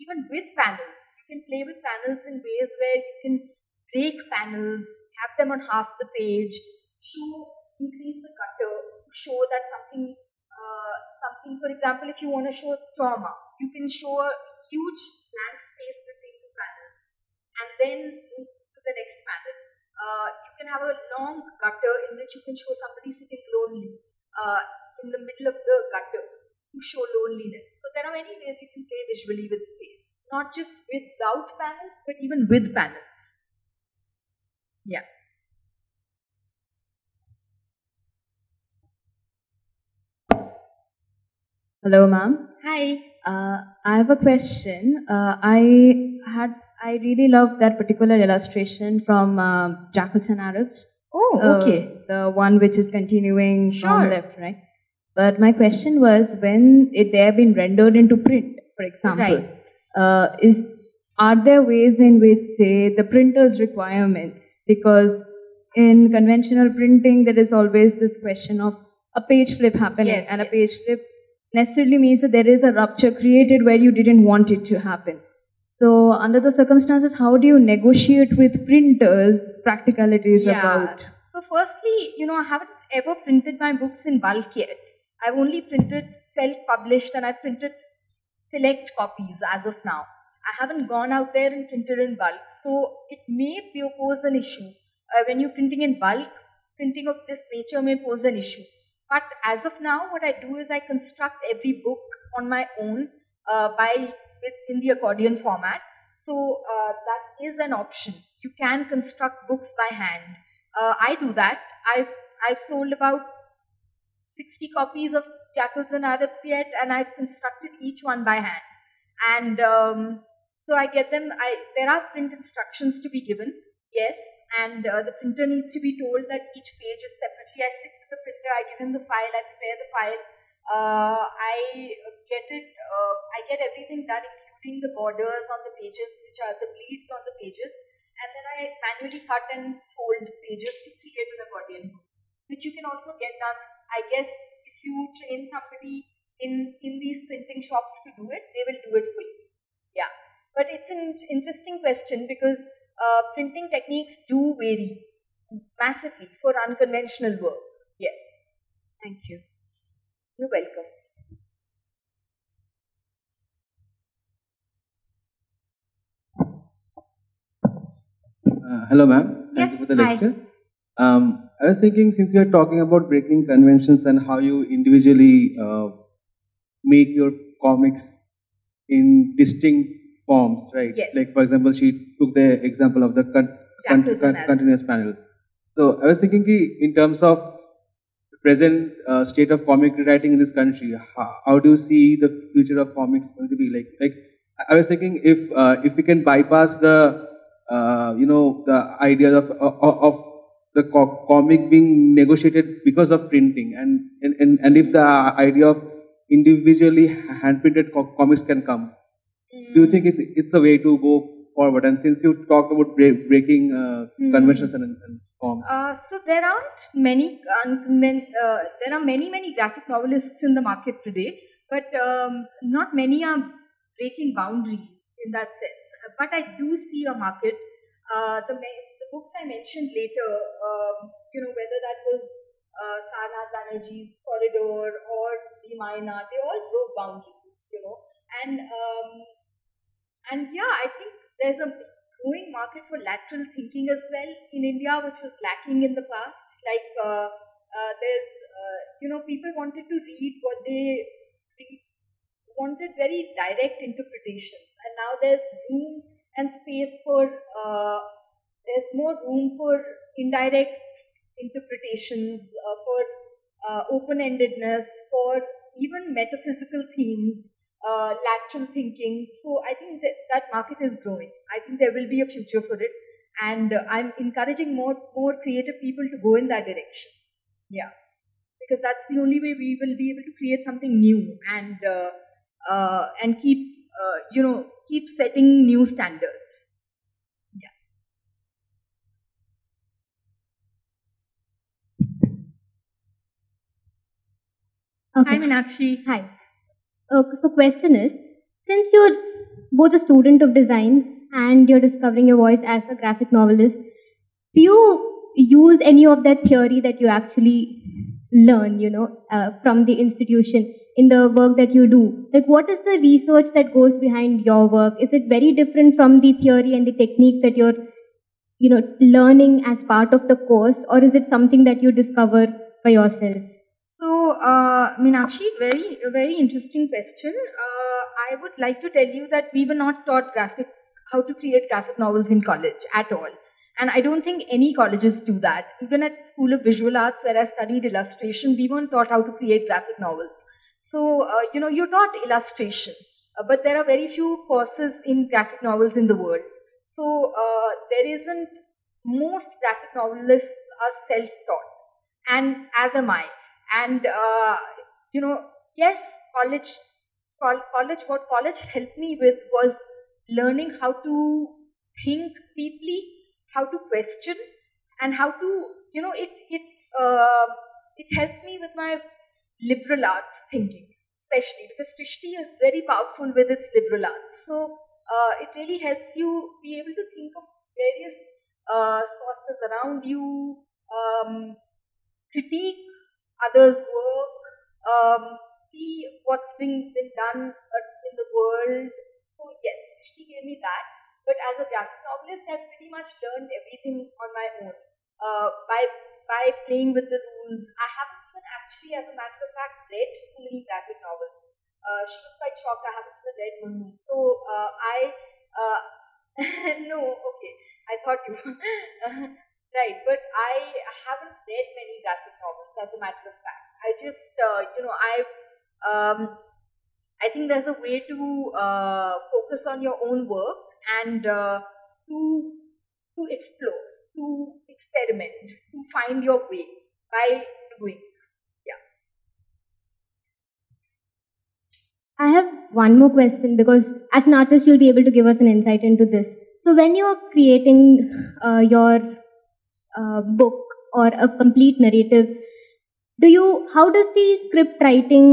even with panels. You can play with panels in ways where you can break panels, have them on half the page, show increase the gutter, show that something uh, something, for example, if you want to show trauma, you can show a huge blank space between two panels and then to the next panel. Uh, you can have a long gutter in which you can show somebody sitting lonely uh, in the middle of the gutter to show loneliness. So there are many ways you can play visually with space, not just without panels, but even with panels. Yeah. Hello, ma'am. Hi. Uh, I have a question. Uh, I had I really loved that particular illustration from uh, Jackals and Arabs. Oh, Uh, okay. the one which is continuing Sure. from left, right? But my question was when it, they have been rendered into print, for example, Right. uh, is are there ways in which say the printer's requirements because in conventional printing there is always this question of a page flip happening Yes, and a page flip necessarily means that there is a rupture created where you didn't want it to happen so under the circumstances how do you negotiate with printers practicalities about So, firstly, you know, I haven't ever printed my books in bulk yet. I've only printed self published and I've printed select copies as of now. I haven't gone out there and printed in bulk. So, it may pose an issue. Uh, when you're printing in bulk, printing of this nature may pose an issue. But as of now, what I do is I construct every book on my own uh, by with in the accordion format. So uh, that is an option. You can construct books by hand. Uh, I do that. I've I've sold about sixty copies of Jackals and Arabs yet, and I've constructed each one by hand. And um, so I get them. I there are print instructions to be given. Yes, and uh, the printer needs to be told that each page is separately. I sit with the printer. I give him the file. I prepare the file. Uh, I get it. Uh, I get everything done, including the borders on the pages, which are the bleeds on the pages, and then I manually cut and fold pages to create an accordion which you can also get done. I guess if you train somebody in in these printing shops to do it, they will do it for you. Yeah, but it's an interesting question because uh, printing techniques do vary massively for unconventional work. Yes, thank you you're welcome. Uh, hello, ma'am. Thank Yes, you for the hi. lecture. Um, I was thinking, since you are talking about breaking conventions and how you individually uh, make your comics in distinct forms, right? Yes. Like, for example, she took the example of the con- con- con- continuous panel. So, I was thinking, ki, in terms of the present uh, state of comic writing in this country, how, how do you see the future of comics going to be like? Like, I was thinking if uh, if we can bypass the uh, you know the idea of of, of the co- comic being negotiated because of printing, and and and if the idea of individually hand printed co- comics can come, do you think it's it's a way to go forward? And since you talked about break, breaking uh, Hmm. conventions and, and forms, Uh, so there aren't many, un- men- uh, there are many, many graphic novelists in the market today, but um, not many are breaking boundaries in that sense. Uh, But I do see a market. Uh, the books I mentioned later, um, you know, whether that was uh, Sarnath Banerjee's Corridor or Ramayana, they all broke boundaries, you know. And um, and yeah, I think there's a growing market for lateral thinking as well in India, which was lacking in the past. Like uh, uh, there's, uh, you know, people wanted to read what they read, wanted very direct interpretations, and now there's room and space for uh, there's more room for indirect interpretations, uh, for uh, open-endedness, for even metaphysical themes uh, lateral thinking. So I think that that market is growing. I think there will be a future for it, and uh, I'm encouraging more more creative people to go in that direction. Yeah, because that's the only way we will be able to create something new and uh, uh, and keep you know keep setting new standards. Yeah. Okay. Hi, Meenakshi. Hi. Uh, so question is, since you're both a student of design and you're discovering your voice as a graphic novelist, do you use any of that theory that you actually learn, you know, uh, from the institution in the work that you do? Like, what is the research that goes behind your work? Is it very different from the theory and the techniques that you're, you know, learning as part of the course, or is it something that you discover by yourself? So, uh, Meenakshi, very, very interesting question. Uh, I would like to tell you that we were not taught graphic, how to create graphic novels in college at all. And I don't think any colleges do that. Even at School of Visual Arts, where I studied illustration, we weren't taught how to create graphic novels. So, uh, you know, you're taught illustration, uh, but there are very few courses in graphic novels in the world. So, uh, there isn't, most graphic novelists are self taught, and as am I and uh, you know yes college col- college what college helped me with was learning how to think deeply how to question and how to you know it it uh, it helped me with my liberal arts thinking especially because Srishti is very powerful with its liberal arts. So uh, it really helps you be able to think of various uh, sources around you um, critique others' work, um, see what's been, been done uh, in the world. So yes, Srishti gave me that. But as a graphic novelist, I've pretty much learned everything on my own uh, by by playing with the rules. I haven't even actually, as a matter of fact, read too many graphic novels. Uh, she was quite shocked. I haven't even read one. So uh, I uh, no okay. I thought you right, but I haven't read many graphic novels. As a matter of fact, I just uh, you know I um, I think there's a way to uh, focus on your own work and uh, to to explore, to experiment, to find your way by doing. Yeah. I have one more question because as an artist, you'll be able to give us an insight into this. So, when you're creating uh, your uh, book or a complete narrative, do you how does the script writing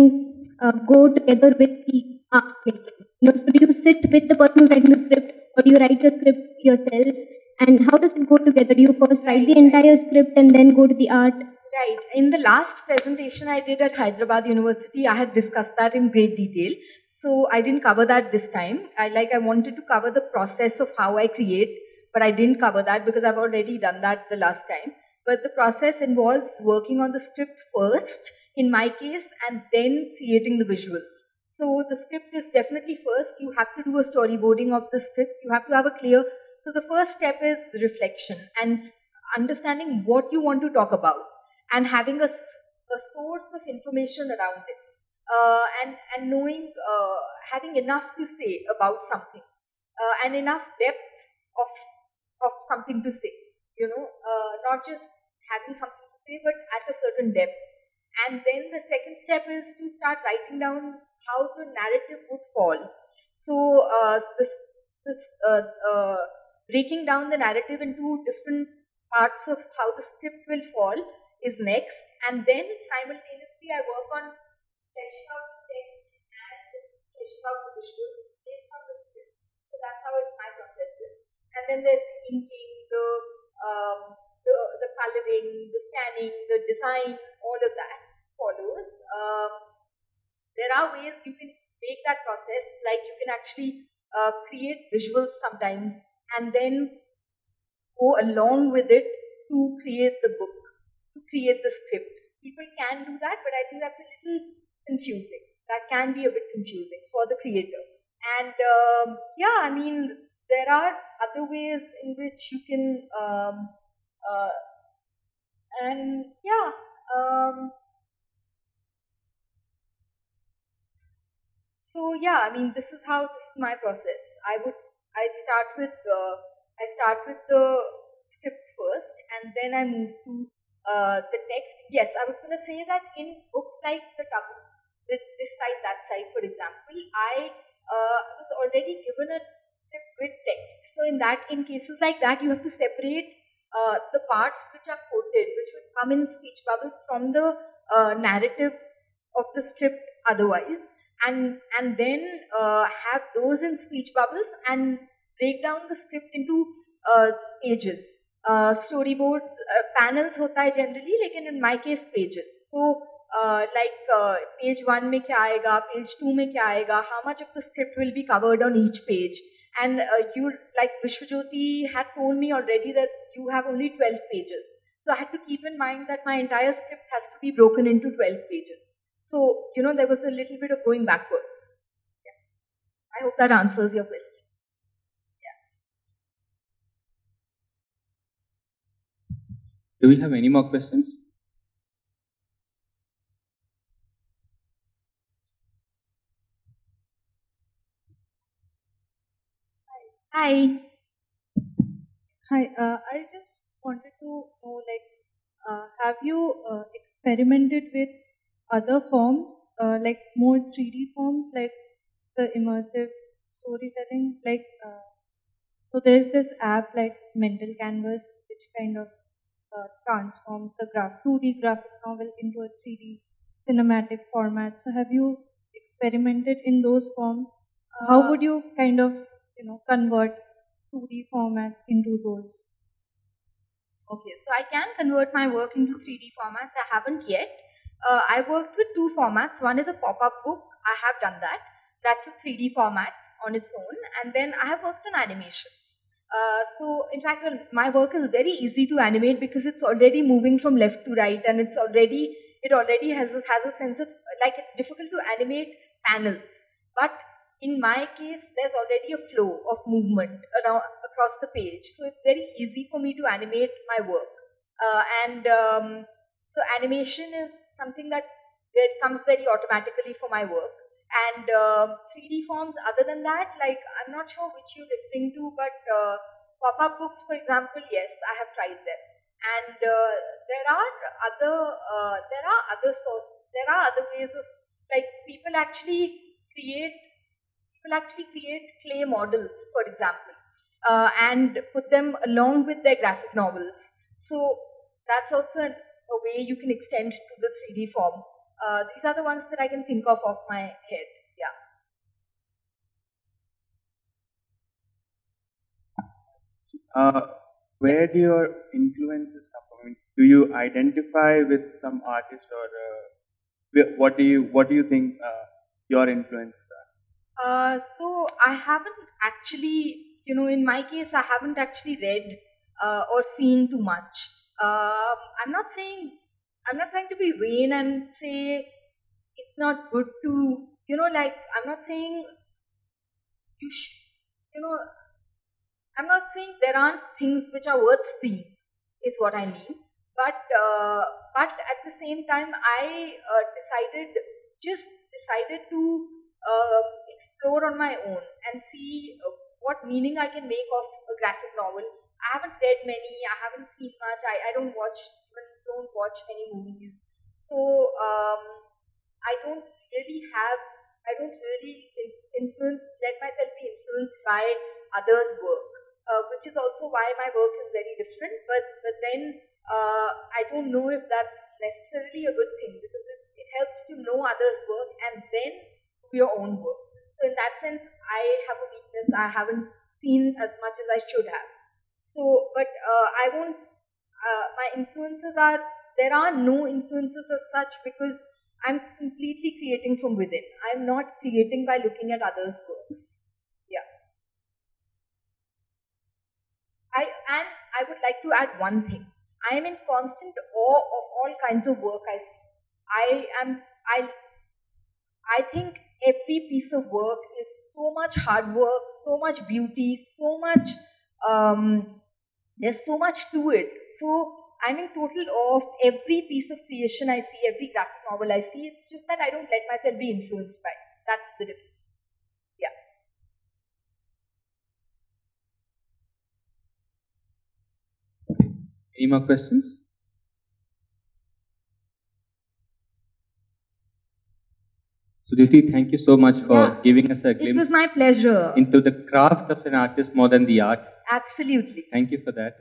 uh, go together with the art making? So do you sit with the person writing the script, or do you write your script yourself? And how does it go together? Do you first write the entire script and then go to the art? Right. In the last presentation I did at Hyderabad University, I had discussed that in great detail. So I didn't cover that this time. I like I wanted to cover the process of how I create, but I didn't cover that because I've already done that the last time. But the process involves working on the script first, in my case, and then creating the visuals. So the script is definitely first. You have to do a storyboarding of the script. You have to have a clear. So the first step is reflection and understanding what you want to talk about and having a, a source of information around it. uh, and and knowing uh, having enough to say about something uh, and enough depth of of something to say you know uh, not just having something to say but at a certain depth and then the second step is to start writing down how the narrative would fall so uh, this this uh, breaking down the narrative into different parts of how the script will fall is next and then simultaneously I work on fleshing out the text and fleshing out the visuals based on the script. So that's how it, my process. And then there's the inking, the, um, the, the coloring, the scanning, the design, all of that follows. Um, there are ways you can make that process, like you can actually uh, create visuals sometimes and then go along with it to create the book, to create the script. People can do that, but I think that's a little confusing. That can be a bit confusing for the creator. And um, yeah, I mean, there are other ways in which you can, um, uh, and yeah, um, so yeah, I mean, this is how this is my process. I would, I'd start with, uh, I start with the script first, and then I move to uh, the text. Yes, I was going to say that in books like The Taboo, this side, that side, for example, I uh, was already given a with text. So in that, in cases like that, you have to separate uh, the parts which are quoted, which would come in speech bubbles from the uh, narrative of the script otherwise, and and then uh, have those in speech bubbles and break down the script into uh, pages. Uh, storyboards, panels hota hai generally, like in my case, pages. So like page one में क्या आएगा, page two में क्या आएगा, how much of the script will be covered on each page. And uh, you, like Vishwajyoti had told me already that you have only 12 pages. So I had to keep in mind that my entire script has to be broken into 12 pages. So, you know, there was a little bit of going backwards. Yeah. I hope that answers your question. Yeah. Do we have any more questions? Hi. Hi. Uh, I just wanted to know, like, uh, have you uh, experimented with other forms, uh, like more 3D forms, like the immersive storytelling? Like, uh, so there's this app like Mental Canvas, which kind of uh, transforms the graph 2D graphic novel into a 3D cinematic format. So have you experimented in those forms? How would you kind of you know, convert 2D formats into those? Okay, so I can convert my work into 3D formats. I haven't yet. Uh, I worked with two formats. One is a pop-up book. I have done that. That's a 3D format on its own. And then I have worked on animations. Uh, so in fact, my work is very easy to animate because it's already moving from left to right, and it's already it already has a, has a sense of like it's difficult to animate panels, but in my case, there's already a flow of movement around across the page, so it's very easy for me to animate my work. Uh, and um, so animation is something that comes very automatically for my work. And uh, um, 3D forms, other than that, like I'm not sure which you're referring to, but uh, pop-up books, for example, yes, I have tried them. And uh, there are other uh, there are other source there are other ways of like people actually create will actually create clay models, for example, uh, and put them along with their graphic novels. So that's also an, a way you can extend to the 3D form. Uh, these are the ones that I can think of off my head. Yeah. Uh, where do your influences come from? Do you identify with some artist, or uh, what do you what do you think uh, your influences are? Uh, so I haven't actually, you know, in my case, I haven't actually read uh, or seen too much. Uh, I'm not saying, I'm not trying to be vain and say it's not good to, you know, like, I'm not saying you should, you know, I'm not saying there aren't things which are worth seeing, is what I mean. But, uh, but at the same time, I uh, decided just decided to uh, explore on my own and see uh, what meaning I can make of a graphic novel. I haven't read many, I haven't seen much, I, I don't watch don't watch many movies. So um, I don't really have I don't really influence let myself be influenced by others' work, uh, which is also why my work is very different. But but then uh, I don't know if that's necessarily a good thing because it, it helps to know others' work and then your own work. So in that sense, I have a weakness. I haven't seen as much as I should have. So, but uh, I won't. Uh, my influences are there are no influences as such because I'm completely creating from within. I'm not creating by looking at others' works. Yeah. I and I would like to add one thing. I am in constant awe of all kinds of work I see. I am I I think every piece of work is so much hard work, so much beauty, so much um, there's so much to it. So I'm in total awe of every piece of creation I see, every graphic novel I see. It's just that I don't let myself be influenced by it. That's the difference. Yeah. Any more questions? So, thank you so much for Yeah. giving us a glimpse It was my pleasure. into the craft of an artist more than the art. Absolutely. Thank you for that.